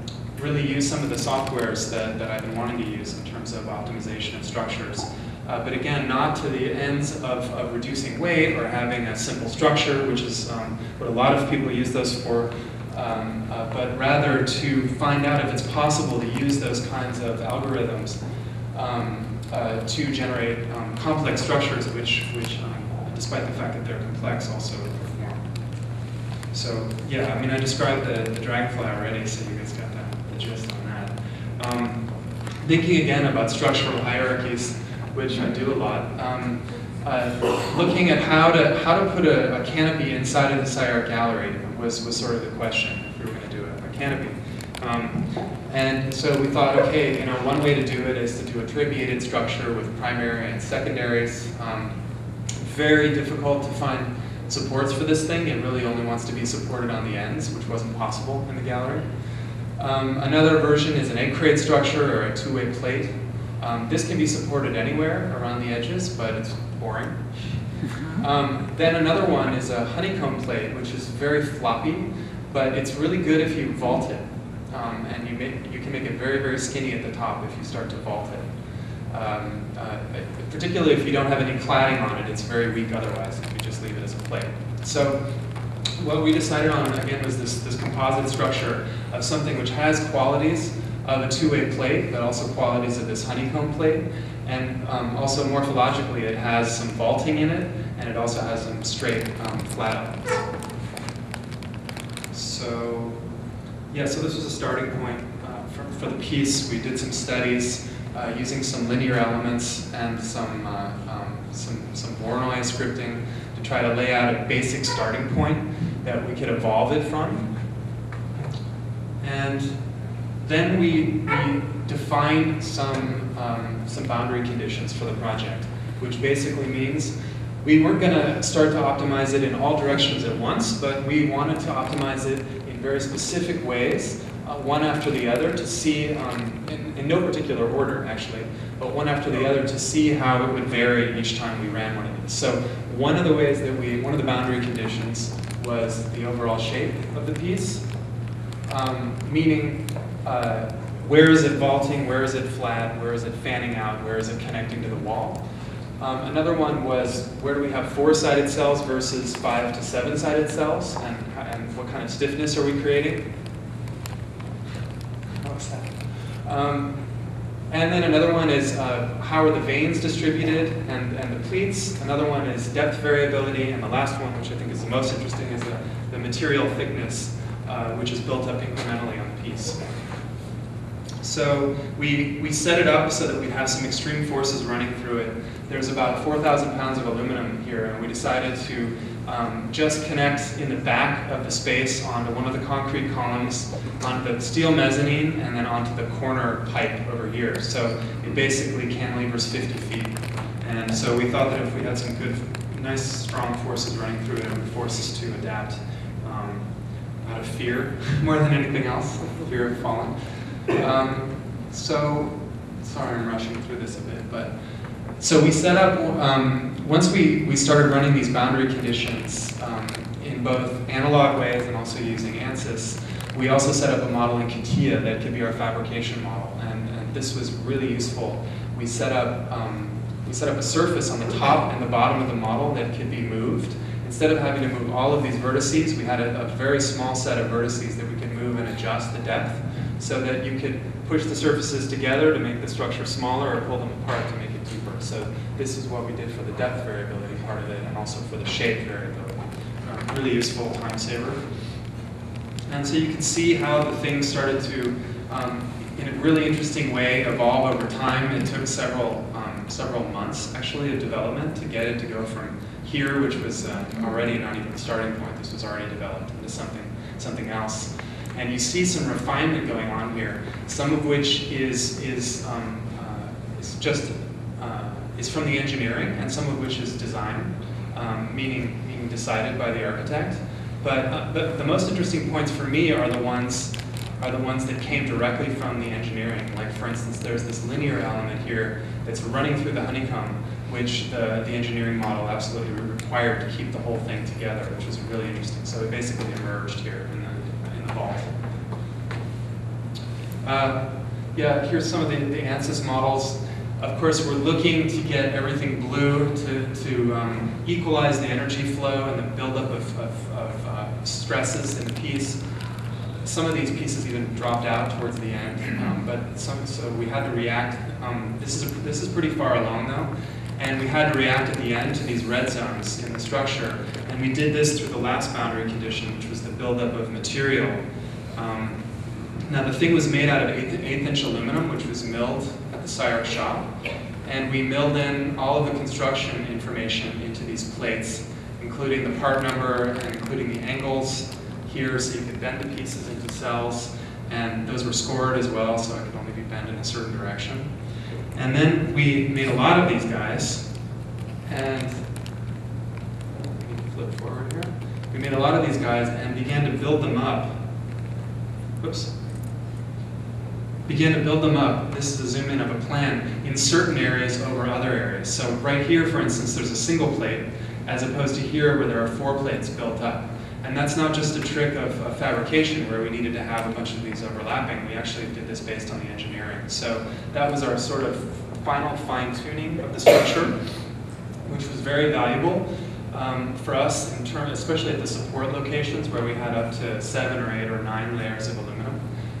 really use some of the softwares that, that I've been wanting to use in terms of optimization of structures. Uh, but again, not to the ends of, of, reducing weight or having a simple structure, which is um, what a lot of people use those for, um, uh, but rather to find out if it's possible to use those kinds of algorithms um, uh, to generate um, complex structures which, which um, despite the fact that they're complex, also perform. So yeah, I mean, I described the, the dragonfly already, so you guys got that, the gist on that. Um, thinking again about structural hierarchies, which I do a lot. Um, uh, looking at how to how to put a, a, canopy inside of the SCI-Arc gallery was was sort of the question if we were going to do a, a canopy. Um, and so we thought, okay, you know, one way to do it is to do a trabeated structure with primary and secondaries. Um, very difficult to find supports for this thing. It really only wants to be supported on the ends, which wasn't possible in the gallery. Um, another version is an egg crate structure or a two-way plate. Um, this can be supported anywhere around the edges, but it's boring. Um, then another one is a honeycomb plate, which is very floppy, but it's really good if you vault it. Um, and you, make, you can make it very, very skinny at the top if you start to vault it. Um, uh, particularly if you don't have any cladding on it, it's very weak otherwise if you just leave it as a plate. So what we decided on, again, was this, this composite structure of something which has qualities of a two-way plate, but also qualities of this honeycomb plate. And um, also morphologically, it has some vaulting in it, and it also has some straight um, flat elements. So, yeah, so this was a starting point uh, for, for, the piece. We did some studies uh, using some linear elements and some, uh, um, some, some Voronoi scripting to try to lay out a basic starting point that we could evolve it from. And then we, we defined some, um, some boundary conditions for the project, which basically means we weren't going to start to optimize it in all directions at once, but we wanted to optimize it in very specific ways, uh, one after the other, to see, um, in, in, no particular order actually, but one after the other to see how it would vary each time we ran one of these. So one of the ways that we, one of the boundary conditions was the overall shape of the piece, um, meaning uh, where is it vaulting, where is it flat, where is it fanning out, where is it connecting to the wall. Um, another one was where do we have four-sided cells versus five to seven-sided cells, and, and what kind of stiffness are we creating? Um, and then another one is uh, how are the veins distributed and, and the pleats. Another one is depth variability. And the last one, which I think is the most interesting, is the, the material thickness, uh, which is built up incrementally on the piece. So we, we set it up so that we'd have some extreme forces running through it. There's about 4,000 pounds of aluminum here, and we decided to um, just connect in the back of the space onto one of the concrete columns, onto the steel mezzanine, and then onto the corner pipe over here. So it basically cantilevers 50 feet. And so we thought that if we had some good, nice, strong forces running through it, it would force us to adapt um, out of fear more than anything else, fear of falling. Um, so, sorry I'm rushing through this a bit, but so we set up, um, once we, we started running these boundary conditions um, in both analog ways and also using ANSYS, we also set up a model in CATIA that could be our fabrication model, and, and this was really useful. We set up um, we set up a surface on the top and the bottom of the model that could be moved. Instead of having to move all of these vertices, we had a, a very small set of vertices that we could move and adjust the depth so that you could push the surfaces together to make the structure smaller or pull them apart to make it deeper. So this is what we did for the depth variability part of it and also for the shape variability. Um, really useful time saver. And so you can see how the thing started to, um, in a really interesting way, evolve over time. It took several, um, several months, actually, of development to get it to go from here, which was uh, already not even the starting point. This was already developed into something, something else. And you see some refinement going on here, some of which is, is, um, uh, is just uh, is from the engineering, and some of which is design, um, meaning, being decided by the architect. But, uh, but the most interesting points for me are the ones are the ones that came directly from the engineering. Like for instance, there's this linear element here that's running through the honeycomb, which the, the engineering model absolutely required to keep the whole thing together, which was really interesting. So it basically emerged here in the, in the vault. Uh, yeah, here's some of the, the ANSYS models. Of course, we're looking to get everything blue to, to um, equalize the energy flow and the buildup of, of, of uh, stresses in the piece. Some of these pieces even dropped out towards the end, um, but some, so we had to react. Um, this, is a, this is pretty far along though, and we had to react at the end to these red zones in the structure. And we did this through the last boundary condition, which was the buildup of material. Um, now the thing was made out of eighth, eighth inch aluminum, which was milled the SCI-Arc shop. And we milled in all of the construction information into these plates, including the part number and including the angles here so you could bend the pieces into cells. And those were scored as well, so it could only be bent in a certain direction. And then we made a lot of these guys, and flip forward here. We made a lot of these guys and began to build them up. Whoops begin to build them up. This is a zoom in of a plan in certain areas over other areas. So right here, for instance, there's a single plate, as opposed to here where there are four plates built up. And that's not just a trick of, of fabrication where we needed to have a bunch of these overlapping. We actually did this based on the engineering. So that was our sort of final fine tuning of the structure, which was very valuable. Um, for us, in term, especially at the support locations where we had up to seven or eight or nine layers of aluminum.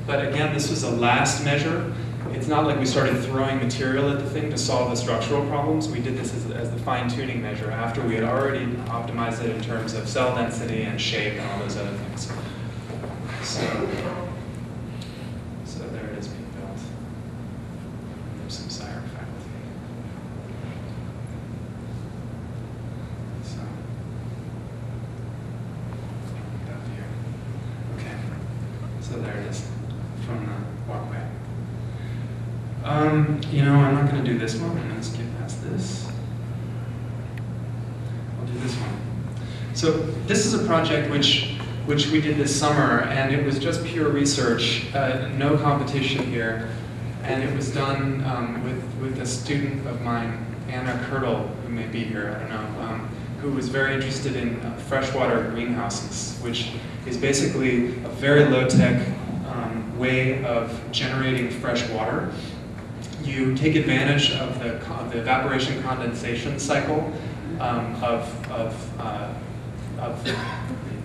But again, this was a last measure. It's not like we started throwing material at the thing to solve the structural problems. We did this as, as the fine-tuning measure after we had already optimized it in terms of cell density and shape and all those other things. So, there it is being built. There's some SCI-Arc faculty. So, that view. Okay, so there it is from the walkway. Um, you know, I'm not do this one. I'm going to skip past this. I'll do this one. So this is a project which which we did this summer, and it was just pure research, uh, no competition here, and it was done um, with with a student of mine, Anna Kirtle, who may be here. I don't know. Um, who was very interested in uh, freshwater greenhouses, which is basically a very low-tech um, way of generating fresh water. You take advantage of the, the evaporation condensation cycle um, of, of, uh, of,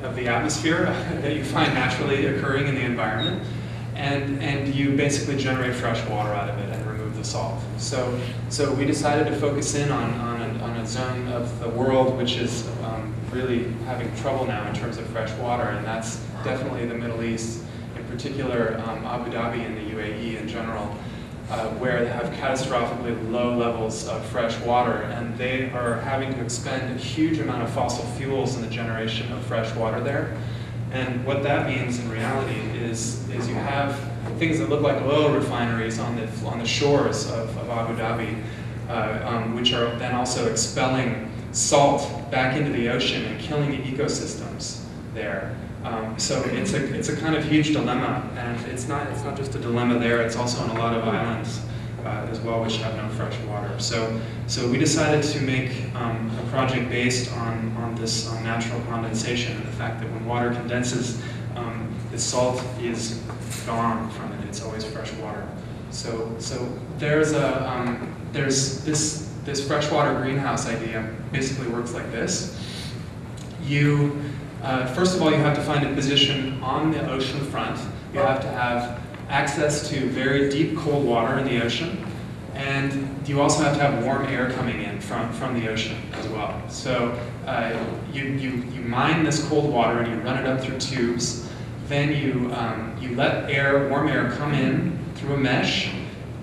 of the atmosphere that you find naturally occurring in the environment, and, and you basically generate fresh water out of it and remove the salt. So, so we decided to focus in on, on, a, on a zone of the world which is um, really having trouble now in terms of fresh water, and that's definitely the Middle East, in particular um, Abu Dhabi and the UAE in general. Uh, where they have catastrophically low levels of fresh water, and they are having to expend a huge amount of fossil fuels in the generation of fresh water there. And what that means in reality is, is you have things that look like oil refineries on the, on the shores of, of Abu Dhabi, uh, um, which are then also expelling salt back into the ocean and killing the ecosystems there. Um, so it's a, it's a kind of huge dilemma, and it's not, it's not just a dilemma there, it's also on a lot of islands uh, as well, which have no fresh water. So, so we decided to make um, a project based on, on this on natural condensation and the fact that when water condenses, um, the salt is gone from it, it's always fresh water. So, so there's, a, um, there's this, this freshwater greenhouse idea basically works like this. You uh, first of all, you have to find a position on the ocean front. You have to have access to very deep cold water in the ocean. And you also have to have warm air coming in from, from the ocean as well. So uh, you, you, you mine this cold water and you run it up through tubes. Then you, um, you let air, warm air come in through a mesh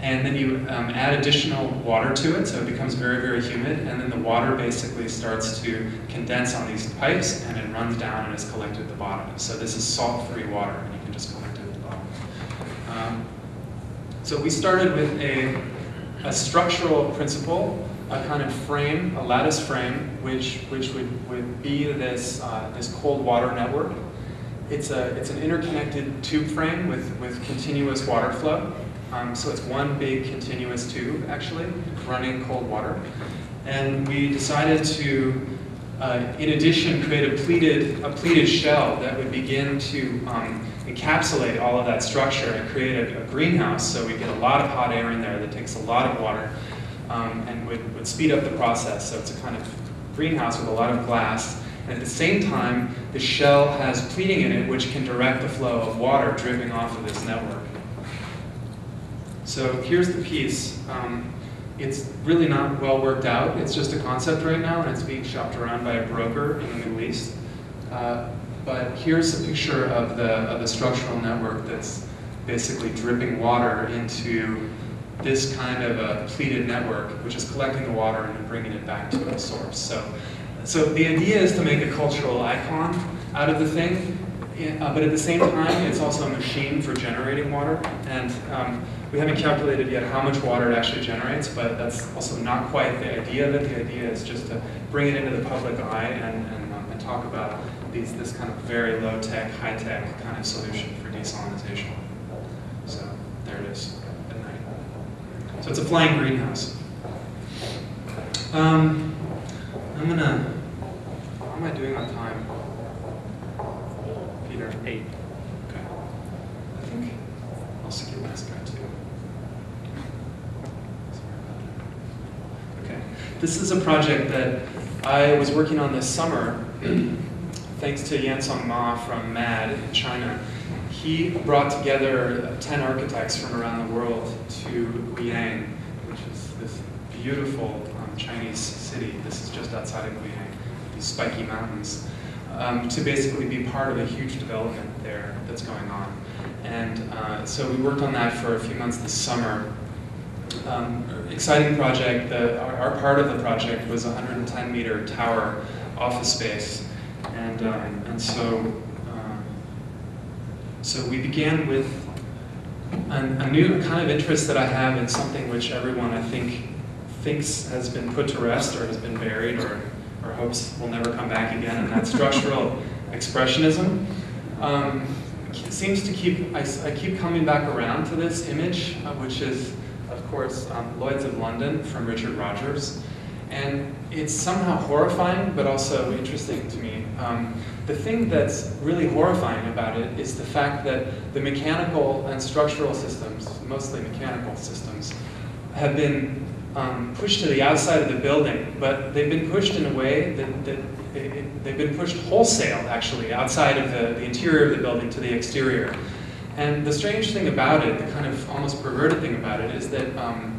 and then you um, add additional water to it, so it becomes very, very humid, and then the water basically starts to condense on these pipes, and it runs down and is collected at the bottom. So this is salt-free water, and you can just collect it at the bottom. Um, so we started with a, a structural principle, a kind of frame, a lattice frame, which, which would, would be this, uh, this cold water network. It's, a, it's an interconnected tube frame with, with continuous water flow. Um, so it's one big continuous tube, actually, running cold water. And we decided to, uh, in addition, create a pleated, a pleated shell that would begin to um, encapsulate all of that structure and create a, a, greenhouse so we get a lot of hot air in there that takes a lot of water um, and would, would speed up the process. So it's a kind of greenhouse with a lot of glass. And at the same time, the shell has pleating in it which can direct the flow of water dripping off of this network. So here's the piece. Um, it's really not well worked out. It's just a concept right now, and it's being shopped around by a broker in the Middle East. Uh, but here's a picture of the, of the structural network that's basically dripping water into this kind of a pleated network, which is collecting the water and bringing it back to a source. So, so the idea is to make a cultural icon out of the thing, uh, but at the same time, it's also a machine for generating water. And um, we haven't calculated yet how much water it actually generates, but that's also not quite the idea of it. The idea is just to bring it into the public eye and, and, um, and talk about these, this kind of very low-tech, high-tech kind of solution for desalinization. So there it is at night. So it's a flying greenhouse. Um, I'm gonna, how am I doing on time? Peter? Eight. Okay. I think I'll skip this guy too. Okay. This is a project that I was working on this summer, thanks to Yansong Ma from MAD in China. He brought together 10 architects from around the world to Guiyang, which is this beautiful um, Chinese city. This is just outside of Guiyang, these spiky mountains, um, to basically be part of a huge development there that's going on. And uh, so we worked on that for a few months this summer. Um, exciting project. The, our, our, part of the project was a 110 meter tower office space. And, um, and so, uh, so we began with an, a new kind of interest that I have in something which everyone I think thinks has been put to rest or has been buried or, or hopes will never come back again, and that's structural expressionism. Um, seems to keep, I, I, keep coming back around to this image, uh, which is, course, um, Lloyd's of London from Richard Rogers. And it's somehow horrifying, but also interesting to me. Um, the thing that's really horrifying about it is the fact that the mechanical and structural systems, mostly mechanical systems, have been um, pushed to the outside of the building, but they've been pushed in a way that, that it, it, they've been pushed wholesale, actually, outside of the, the interior of the building to the exterior. And the strange thing about it, the kind of almost perverted thing about it, is that, um,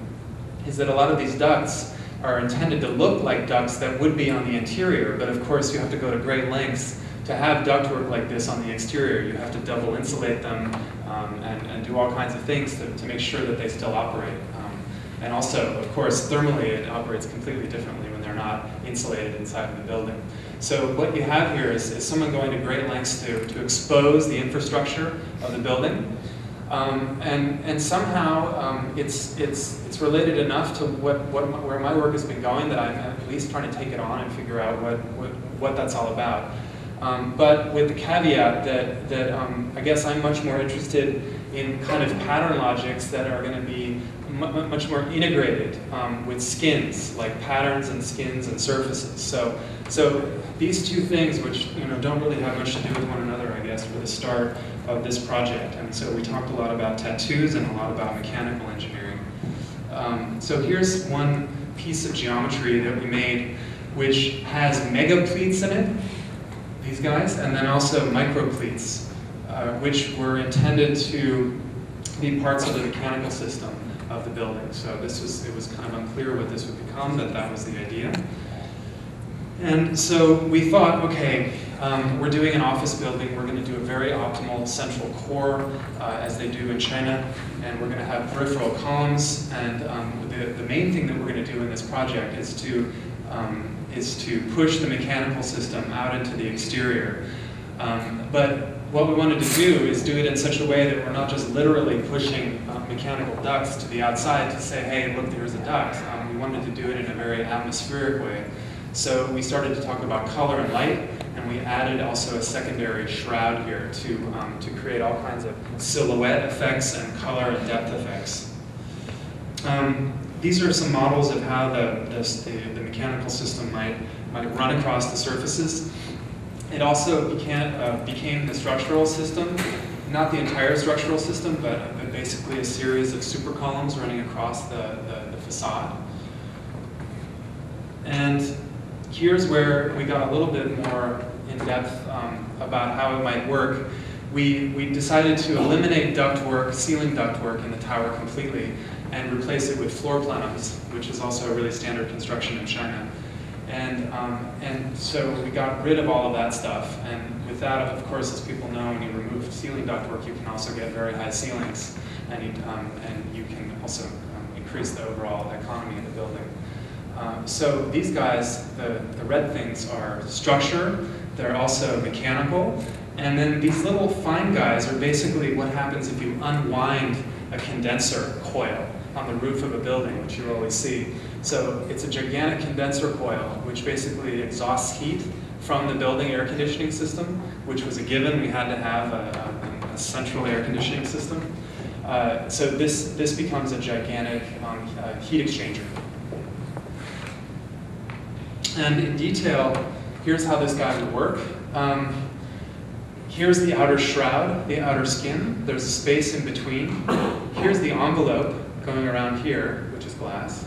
is that a lot of these ducts are intended to look like ducts that would be on the interior, but of course you have to go to great lengths to have ductwork like this on the exterior. You have to double insulate them um, and, and, do all kinds of things to, to, make sure that they still operate. Um, and also, of course, thermally it operates completely differently not insulated inside of the building. So what you have here is, is someone going to great lengths to, to expose the infrastructure of the building. Um, and, and somehow um, it's, it's, it's related enough to what, what, where my work has been going that I'm at least trying to take it on and figure out what, what, what that's all about. Um, but with the caveat that, that um, I guess I'm much more interested in kind of pattern logics that are going to be much more integrated um, with skins, like patterns and skins and surfaces. So, so these two things, which you know don't really have much to do with one another, I guess, were the start of this project. And so we talked a lot about tattoos and a lot about mechanical engineering. Um, so here's one piece of geometry that we made, which has mega pleats in it, these guys, and then also micro pleats, uh, which were intended to be parts of the mechanical system building. So this was, it was kind of unclear what this would become, but that was the idea. And so we thought, okay, um, we're doing an office building, we're going to do a very optimal central core, uh, as they do in China, and we're going to have peripheral columns, and um, the, the main thing that we're going to do in this project is to, um, is to push the mechanical system out into the exterior. Um, but what we wanted to do is do it in such a way that we're not just literally pushing uh, mechanical ducts to the outside to say, hey, look, there's a duct. Um, we wanted to do it in a very atmospheric way. So we started to talk about color and light, and we added also a secondary shroud here to, um, to create all kinds of silhouette effects and color and depth effects. Um, these are some models of how the, the, the, mechanical system might, might run across the surfaces. It also became, uh, became the structural system, not the entire structural system, but, basically a series of super columns running across the, the, the facade. And here's where we got a little bit more in depth um, about how it might work. We, we decided to eliminate ductwork, ceiling ductwork in the tower completely and replace it with floor plenums, which is also a really standard construction in China. And, um, and so we got rid of all of that stuff. And with that, of course, as people know, when you remove ceiling ductwork, you can also get very high ceilings. And you, um, and you can also um, increase the overall economy of the building. Um, so these guys, the, the red things are structure, they're also mechanical, and then these little fine guys are basically what happens if you unwind a condenser coil on the roof of a building, which you always see. So it's a gigantic condenser coil, which basically exhausts heat from the building air conditioning system, which was a given. We had to have a, a, central air conditioning system. Uh, so this, this becomes a gigantic um, uh, heat exchanger. And in detail, here's how this guy would work. Um, here's the outer shroud, the outer skin. There's a space in between. Here's the envelope going around here, which is glass.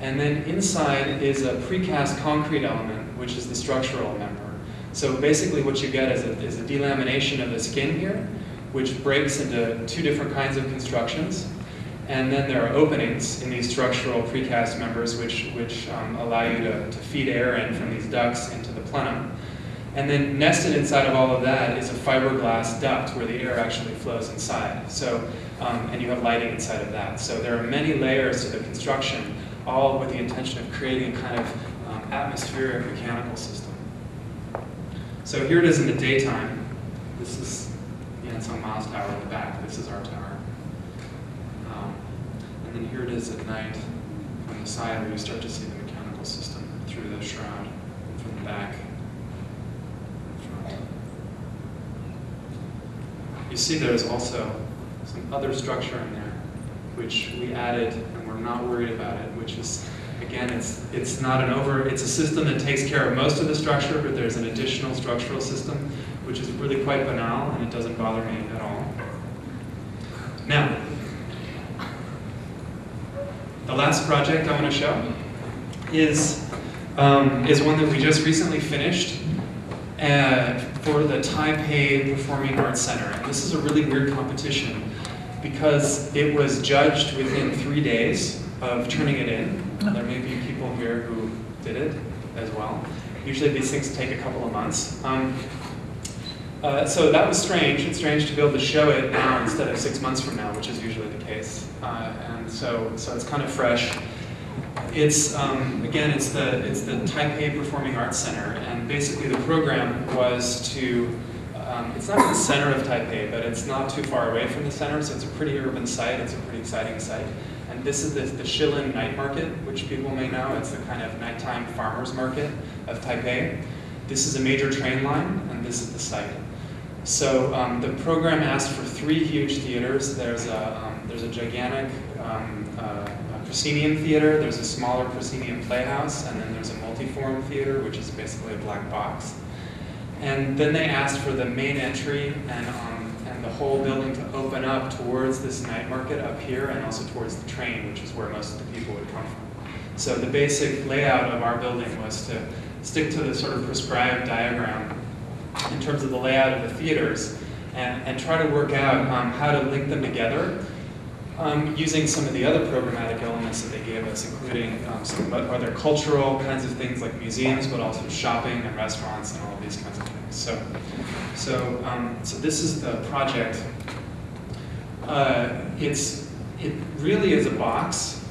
And then inside is a precast concrete element, which is the structural member. So basically what you get is a, is a delamination of the skin here, which breaks into two different kinds of constructions. And then there are openings in these structural precast members which, which um, allow you to, to feed air in from these ducts into the plenum. And then nested inside of all of that is a fiberglass duct where the air actually flows inside. So, um, and you have lighting inside of that. So there are many layers to the construction, all with the intention of creating a kind of um, atmospheric mechanical system. So here it is in the daytime. This is the Yansong Ma's Tower in the back. This is our tower and then here it is at night on the side where you start to see the mechanical system through the shroud from the back. You see there's also some other structure in there which we added and we're not worried about it, which is again, it's, it's not an over, it's a system that takes care of most of the structure, but there's an additional structural system, which is really quite banal, and it doesn't bother me at all. Now, the last project I want to show is, um, is one that we just recently finished uh, for the Taipei Performing Arts Center. And this is a really weird competition because it was judged within three days of turning it in. There may be people here who did it as well. Usually these things take a couple of months. Um, uh, so that was strange. It's strange to be able to show it now instead of six months from now, which is usually the case. Uh, and so, so it's kind of fresh. It's um, again, it's the it's the Taipei Performing Arts Center, and basically the program was to. Um, it's not in the center of Taipei, but it's not too far away from the center, so it's a pretty urban site. It's a pretty exciting site. And this is the, the Shilin Night Market, which people may know. It's the kind of nighttime farmers market of Taipei. This is a major train line, and this is the site. So um, the program asked for three huge theaters. There's a, um, there's a gigantic um, uh, proscenium theater, there's a smaller proscenium playhouse, and then there's a multiform theater, which is basically a black box. And then they asked for the main entry and, um, and the whole building to open up towards this night market up here and also towards the train, which is where most of the people would come from. So the basic layout of our building was to stick to the sort of prescribed diagram in terms of the layout of the theaters and, and try to work out um, how to link them together um, using some of the other programmatic elements that they gave us, including um, some other cultural kinds of things like museums, but also shopping and restaurants and all these kinds of things. So, so, um, so this is the project. Uh, it's, it really is a box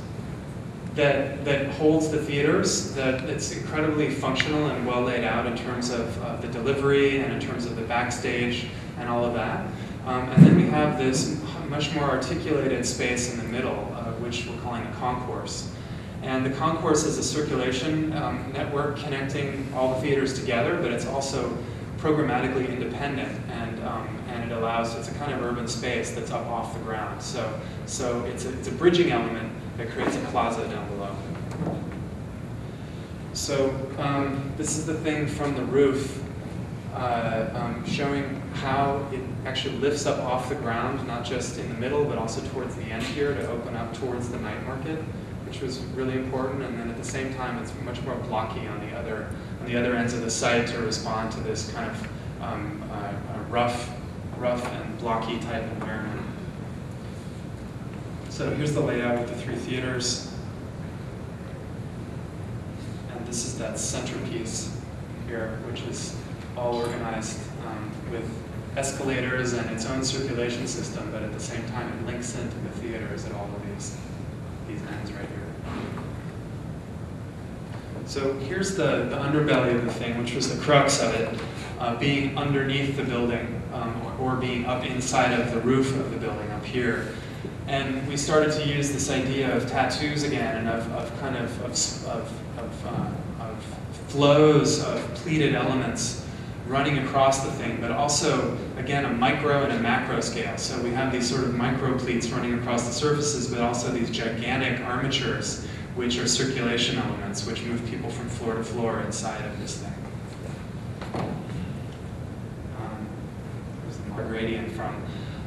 that, that holds the theaters, that it's incredibly functional and well laid out in terms of uh, the delivery and in terms of the backstage and all of that. Um, and then we have this much more articulated space in the middle, which we're calling a concourse. And the concourse is a circulation um, network connecting all the theaters together, but it's also programmatically independent, and, um, and it allows, it's a kind of urban space that's up off the ground. So, so it's, a, it's a bridging element that creates a plaza down below. So um, this is the thing from the roof uh, um, showing how it actually lifts up off the ground, not just in the middle, but also towards the end here to open up towards the night market, which was really important. And then at the same time, it's much more blocky on the other on the other ends of the site to respond to this kind of um, uh, rough, rough and blocky type environment. So here's the layout with the three theaters. And this is that centerpiece here, which is all organized um, with escalators and its own circulation system, but at the same time it links into the theaters at all of these, these ends right here. So here's the, the underbelly of the thing, which was the crux of it, uh, being underneath the building um, or, being up inside of the roof of the building up here. And we started to use this idea of tattoos again and of, of kind of, of, of, of, uh, of flows of pleated elements running across the thing, but also, again, a micro and a macro scale. So we have these sort of micro pleats running across the surfaces, but also these gigantic armatures, which are circulation elements, which move people from floor to floor inside of this thing. Um, there's the gradient from,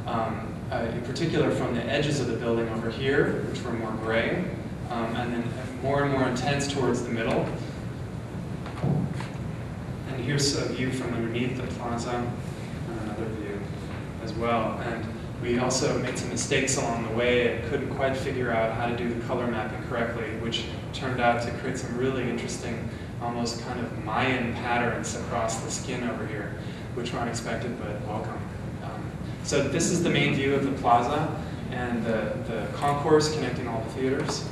um, uh, in particular from the edges of the building over here, which were more gray, um, and then more and more intense towards the middle here's a view from underneath the plaza, and another view as well. And we also made some mistakes along the way and couldn't quite figure out how to do the color mapping correctly, which turned out to create some really interesting, almost kind of Mayan patterns across the skin over here, which were unexpected but welcome. Um, so this is the main view of the plaza and the, the concourse connecting all the theaters.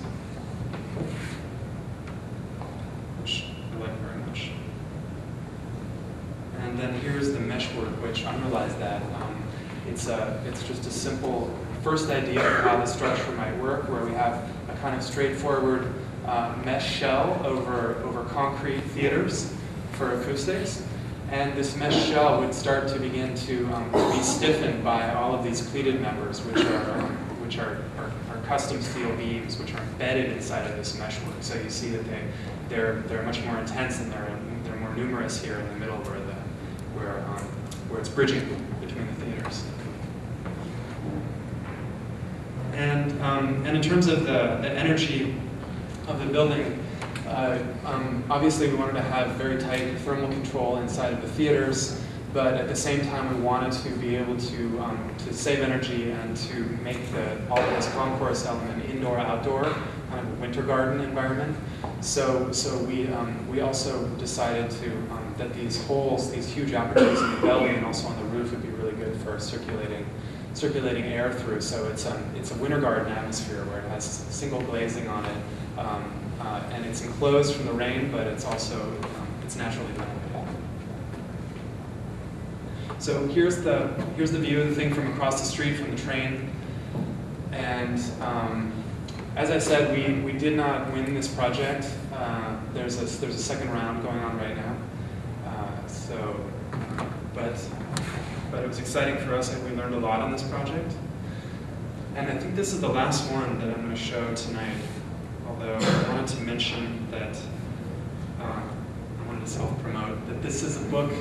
And then here's the meshwork, which underlies that. Um, it's, a, it's just a simple first idea of how the structure might work, where we have a kind of straightforward uh, mesh shell over, over concrete theaters for acoustics. And this mesh shell would start to begin to um, be stiffened by all of these pleated members, which are, um, which are, are, are, custom steel beams, which are embedded inside of this meshwork. So you see that they, they're, they're much more intense and they're, they're more numerous here in the middle where, where it's bridging between the theaters. And, um, and in terms of the, the energy of the building, uh, um, obviously we wanted to have very tight thermal control inside of the theaters, but at the same time we wanted to be able to, um, to save energy and to make the, all of this concourse element indoor-outdoor, kind of a winter garden environment. So, so we, um, we also decided to, um, that these holes, these huge apertures in the belly and also on the roof would be really good for circulating circulating air through. So it's, um, it's a winter garden atmosphere where it has single glazing on it. Um, uh, and it's enclosed from the rain, but it's also, um, it's naturally ventilated. So here's the, here's the view of the thing from across the street from the train. And um, as I said, we, we did not win this project. Uh, there's, a, there's a second round going on right now. So, but but it was exciting for us and we learned a lot on this project. And I think this is the last one that I'm going to show tonight, although I wanted to mention that, uh, I wanted to self-promote, that this is a book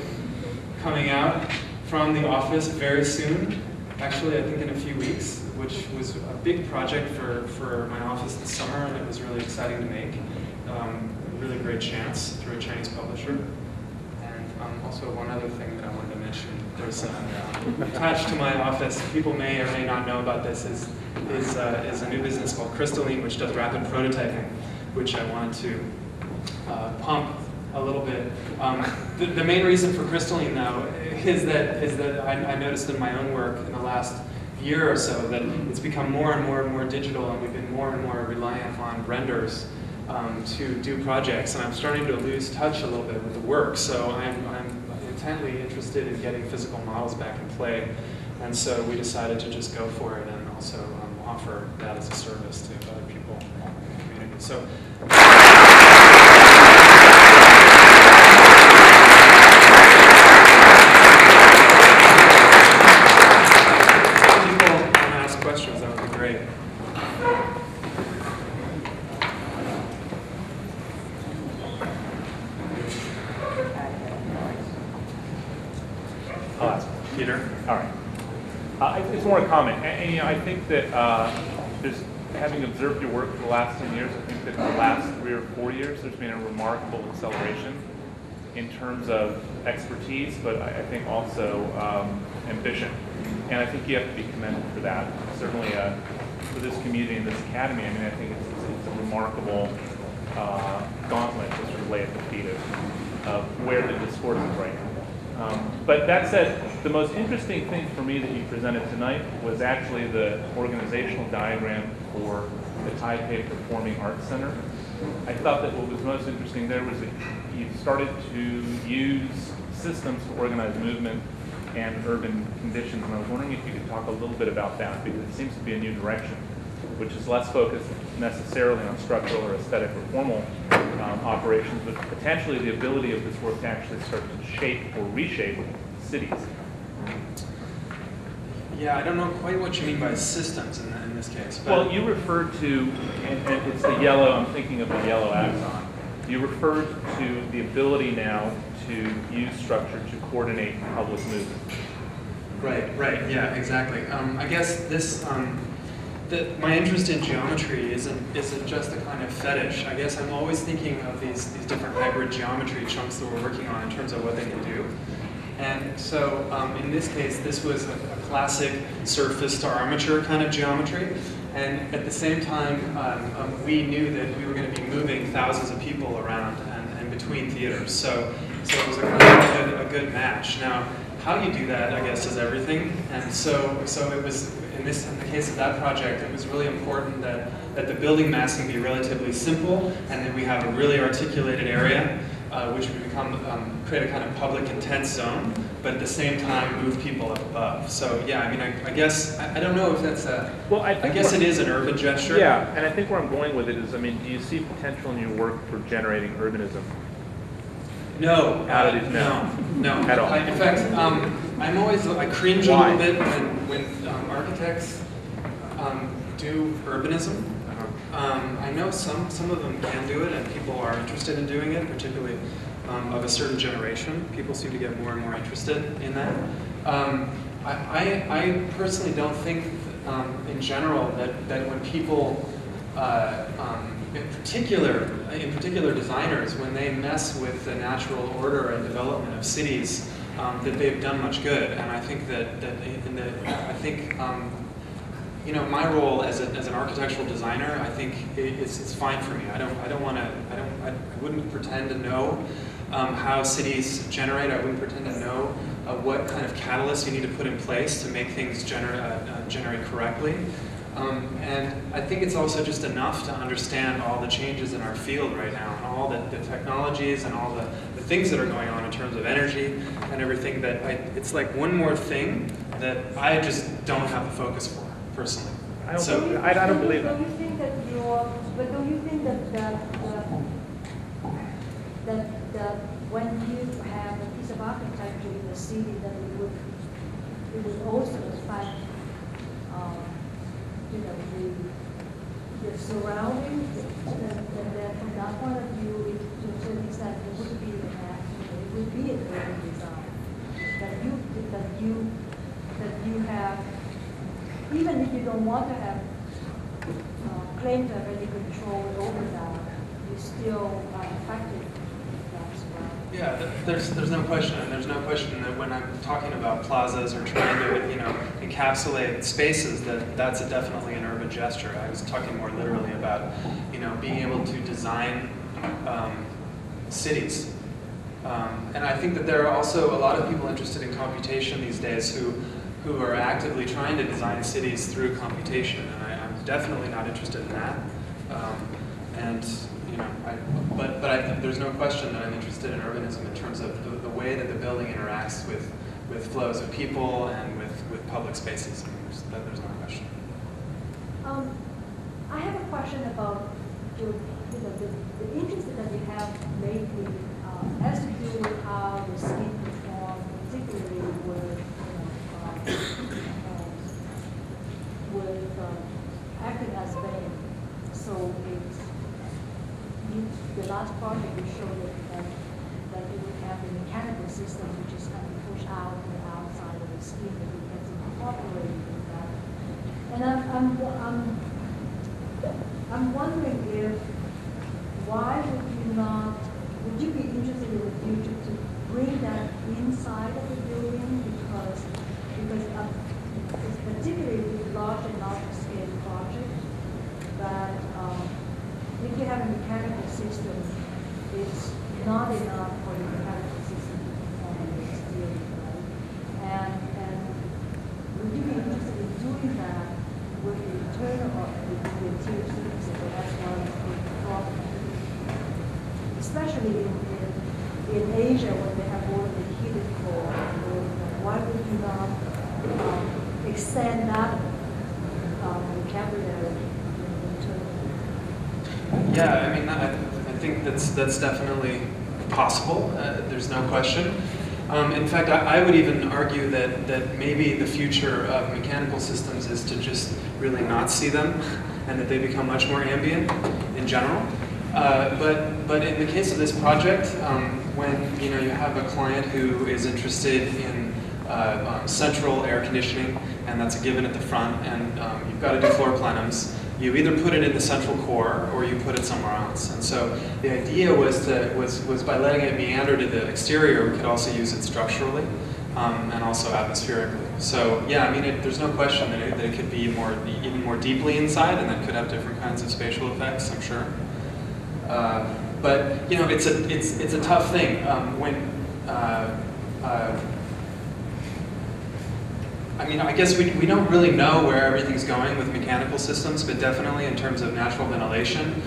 coming out from the office very soon, actually I think in a few weeks, which was a big project for, for my office this summer and it was really exciting to make. Um, a really great chance through a Chinese publisher. Um, also one other thing that I wanted to mention there's uh, attached to my office, people may or may not know about this, is, is, uh, is a new business called Crystalline, which does rapid prototyping, which I wanted to uh, pump a little bit. Um, the, the, main reason for Crystalline, though, is that, is that I, I noticed in my own work in the last year or so that it's become more and more and more digital, and we've been more and more reliant on renders um, to do projects, and I'm starting to lose touch a little bit with the work. So I'm, I'm intently interested in getting physical models back in play. And so we decided to just go for it and also um, offer that as a service to other people in the community. So. People want to ask questions, that would be great. I'll ask. Peter? All right. Just comment, and, and, you know, I think that uh, just having observed your work for the last 10 years, I think that in the last three or four years, there's been a remarkable acceleration in terms of expertise, but I, I think also um, ambition. And I think you have to be commended for that. Certainly uh, for this community and this academy, I mean, I think it's, it's a remarkable uh, gauntlet to sort of lay at the feet of, of where the discourse is right now. Um, but that said, the most interesting thing for me that you presented tonight was actually the organizational diagram for the Taipei Performing Arts Center. I thought that what was most interesting there was that you started to use systems to organize movement and urban conditions, and I was wondering if you could talk a little bit about that, because it seems to be a new direction, which is less focused necessarily on structural or aesthetic or formal um, operations, but potentially the ability of this work to actually start to shape or reshape cities. Yeah, I don't know quite what you mean by systems in, in this case. Well, you referred to, and, and it's the yellow, I'm thinking of the yellow axon. You referred to the ability now to use structure to coordinate public movement. Right, right, yeah, exactly. Um, I guess this, um, the, my interest in geometry isn't, isn't just a kind of fetish. I guess I'm always thinking of these, these different hybrid geometry chunks that we're working on in terms of what they can do. And so um, in this case, this was a, a, classic surface to armature kind of geometry. And at the same time, um, um, we knew that we were going to be moving thousands of people around and, and between theaters. So, so it was a, kind of good, a good match. Now, how you do that, I guess, is everything. And so, so it was in this, in the case of that project, it was really important that that the building massing be relatively simple, and that we have a really articulated area uh, which would become um, create a kind of public intense zone, but at the same time move people up above. So yeah, I mean, I, I guess I, I, don't know if that's a. Well, I, I guess it is an urban gesture. Yeah, and I think where I'm going with it is, I mean, do you see potential in your work for generating urbanism? No, out of these. No, no. At all. in fact, um, I'm always I cringe Why? a little bit when when um, architects um, do urbanism. Um, I know some, some of them can do it, and people are interested in doing it, particularly um, of a certain generation. People seem to get more and more interested in that. Um, I, I, I personally don't think, um, in general, that, that when people, uh, um, in particular, in particular designers, when they mess with the natural order and development of cities, um, that they've done much good. And I think that, that the, I think you know, my role as, a, as an architectural designer, I think it, it's, it's fine for me. I don't, I don't want to, I don't, I, I wouldn't pretend to know um, how cities generate. I wouldn't pretend to know uh, what kind of catalysts you need to put in place to make things gener uh, uh, generate correctly. Um, and I think it's also just enough to understand all the changes in our field right now, and all the, the technologies and all the, the things that are going on in terms of energy and everything. That I, it's like one more thing that I just don't have the focus for personally. I don't, So- believe- I, I don't believe Don't that. you think that you're, but don't you think that, that, uh, that, that when you have a piece of architecture in the city, that it would, it would also affect, um, you know, the, the surrounding, and, and then from that point of view, it, to a certain extent, it would be an act, it would be a urban design. That you, that you, that you have even if you don't want to have, uh, claim to have any control over that, you still are affected. Yeah, there's, there's no question, and there's no question that when I'm talking about plazas or trying to, you know, encapsulate spaces, that that's a definitely an urban gesture. I was talking more literally about, you know, being able to design um, cities. Um, and I think that there are also a lot of people interested in computation these days who, who are actively trying to design cities through computation, and I, I'm definitely not interested in that. Um, and you know, I, but but I, there's no question that I'm interested in urbanism in terms of the, the way that the building interacts with with flows of people and with, with public spaces. There's no question. Um, I have a question about your, you know, the, the interest that you have lately, uh, has to do with how the skin perform, particularly with, you know, um, um, with, um, acting as vein. So it's, you, the last project you showed it, that, that you would have the mechanical system which is kind of pushed out and outside of the skin that it gets incorporated in that. And I'm, I'm, I'm, I'm wondering if, why would you not, would you be interested in the future to bring that inside of the building? Because, because of, it's particularly with large and large scale projects, that, um, if you have a mechanical system, it's not enough for the mechanical system to perform on the exterior, right? And, and would you be interested in doing that with the internal or the the interior systems as well as with the property? Especially in, in, in Asia when they have all the heated core, why would you not um, extend that um, vocabulary internally? Yeah, I mean, I, I think that's definitely possible. Uh, there's no question. Um, in fact, I, I would even argue that that maybe the future of mechanical systems is to just really not see them, and that they become much more ambient in general. Uh, but but in the case of this project, um, when you know you have a client who is interested in uh, um, central air conditioning, and that's a given at the front, and um, you've got to do floor plenums. You either put it in the central core or you put it somewhere else. And so the idea was to was was by letting it meander to the exterior, we could also use it structurally um, and also atmospherically. So yeah, I mean, it, there's no question that it, that it could be more even more deeply inside, and that could have different kinds of spatial effects. I'm sure. Uh, but you know, it's a it's it's a tough thing um, when. Uh, uh, I mean, I guess we, we don't really know where everything's going with mechanical systems, but definitely in terms of natural ventilation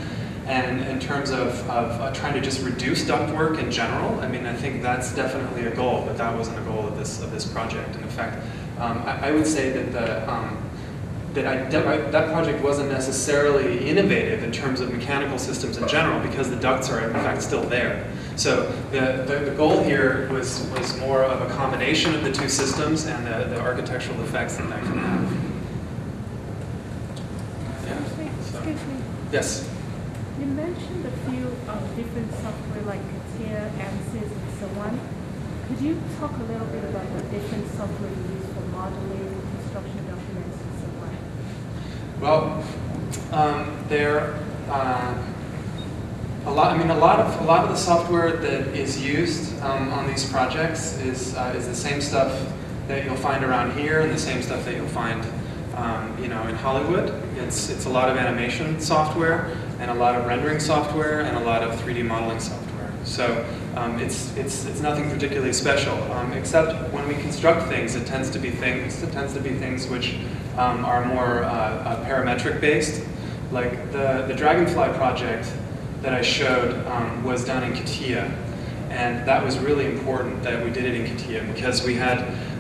and in terms of, of uh, trying to just reduce ductwork in general. I mean, I think that's definitely a goal, but that wasn't a goal of this of this project. In fact, um, I, I would say that the um, that I, that project wasn't necessarily innovative in terms of mechanical systems in general because the ducts are in fact still there. So the, the, the goal here was, was more of a combination of the two systems and the, the architectural effects that that can have. Yes. You mentioned a few um, different software like CATIA, ANSYS, and so on. Could you talk a little bit about the different software you use for modeling, construction documents, and so on? Well, um, there, uh, a lot. I mean, a lot of a lot of the software that is used um, on these projects is uh, is the same stuff that you'll find around here, and the same stuff that you'll find, um, you know, in Hollywood. It's it's a lot of animation software, and a lot of rendering software, and a lot of 3D modeling software. So um, it's it's it's nothing particularly special, um, except when we construct things, it tends to be things. It tends to be things which um, are more uh, uh, parametric based, like the the Dragonfly project that I showed um, was done in CATIA. and that was really important that we did it in CATIA because we had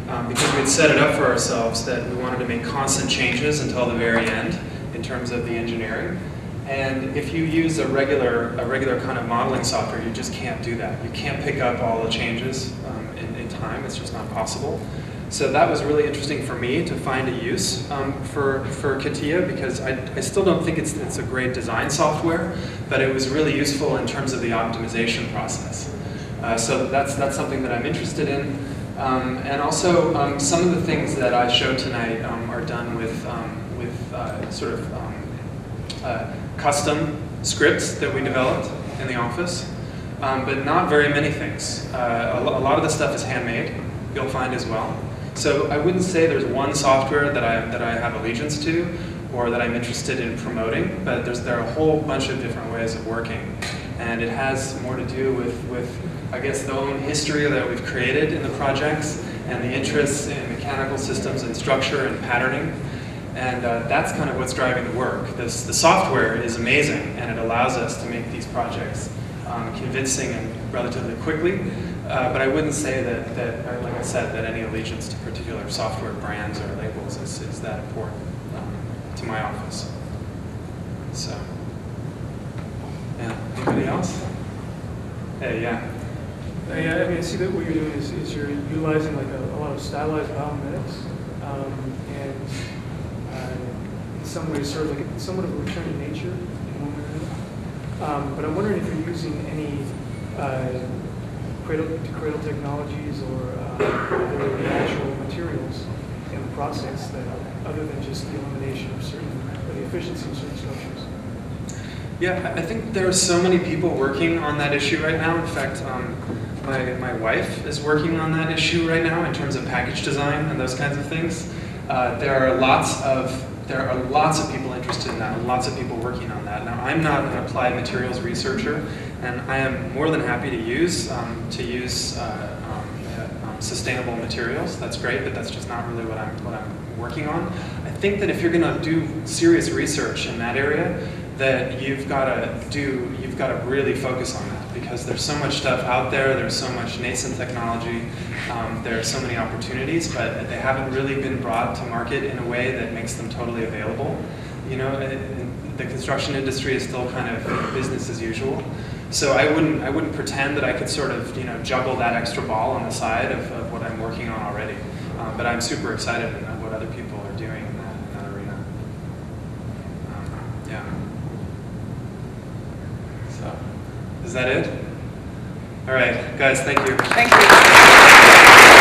um, because we had set it up for ourselves that we wanted to make constant changes until the very end in terms of the engineering. And if you use a regular a regular kind of modeling software, you just can't do that. You can't pick up all the changes um, in, in time. It's just not possible. So that was really interesting for me to find a use um, for, for CATIA because I, I still don't think it's, it's a great design software, but it was really useful in terms of the optimization process. Uh, so that's, that's something that I'm interested in. Um, and also, um, some of the things that I showed tonight um, are done with, um, with uh, sort of um, uh, custom scripts that we developed in the office, but not very many things. Uh, a lot of the stuff is handmade, you'll find as well. So I wouldn't say there's one software that I, that I have allegiance to or that I'm interested in promoting, but there's, there are a whole bunch of different ways of working. And it has more to do with, with, I guess, the own history that we've created in the projects and the interests in mechanical systems and structure and patterning. And uh, that's kind of what's driving the work. This, the software is amazing and it allows us to make these projects um, convincing and relatively quickly. Uh, but I wouldn't say that, that, uh, like I said, that any allegiance to particular software brands or labels is, is that important um, to my office. So, yeah. Anybody else? Hey, yeah. I, I mean, I see that what you're doing is, is you're utilizing like a, a lot of stylized biomimetics, um, and uh, in some ways sort of like a, somewhat of a return to nature in one way or another. Um, but I'm wondering if you're using any uh, cradle to cradle technologies or uh, actual materials in the process that, other than just the elimination of certain, or the efficiency of certain structures. Yeah, I I think there are so many people working on that issue right now. In fact, um, my, my wife is working on that issue right now in terms of package design and those kinds of things. Uh, there are lots of there are lots of people interested in that and lots of people working on that. Now, I'm not an applied materials researcher, and I am more than happy to use um, to use uh, um, uh, um, sustainable materials. That's great, but that's just not really what I'm what I'm working on. I think that if you're going to do serious research in that area, that you've got to do you've got to really focus on that because there's so much stuff out there there's so much nascent technology um, there are so many opportunities but they haven't really been brought to market in a way that makes them totally available you know and the construction industry is still kind of business as usual so I wouldn't I wouldn't pretend that I could sort of you know juggle that extra ball on the side of, of what I'm working on already um, but I'm super excited about what other people are doing in that, in that arena um, yeah so, is that it? All right, guys, thank you. Thank you.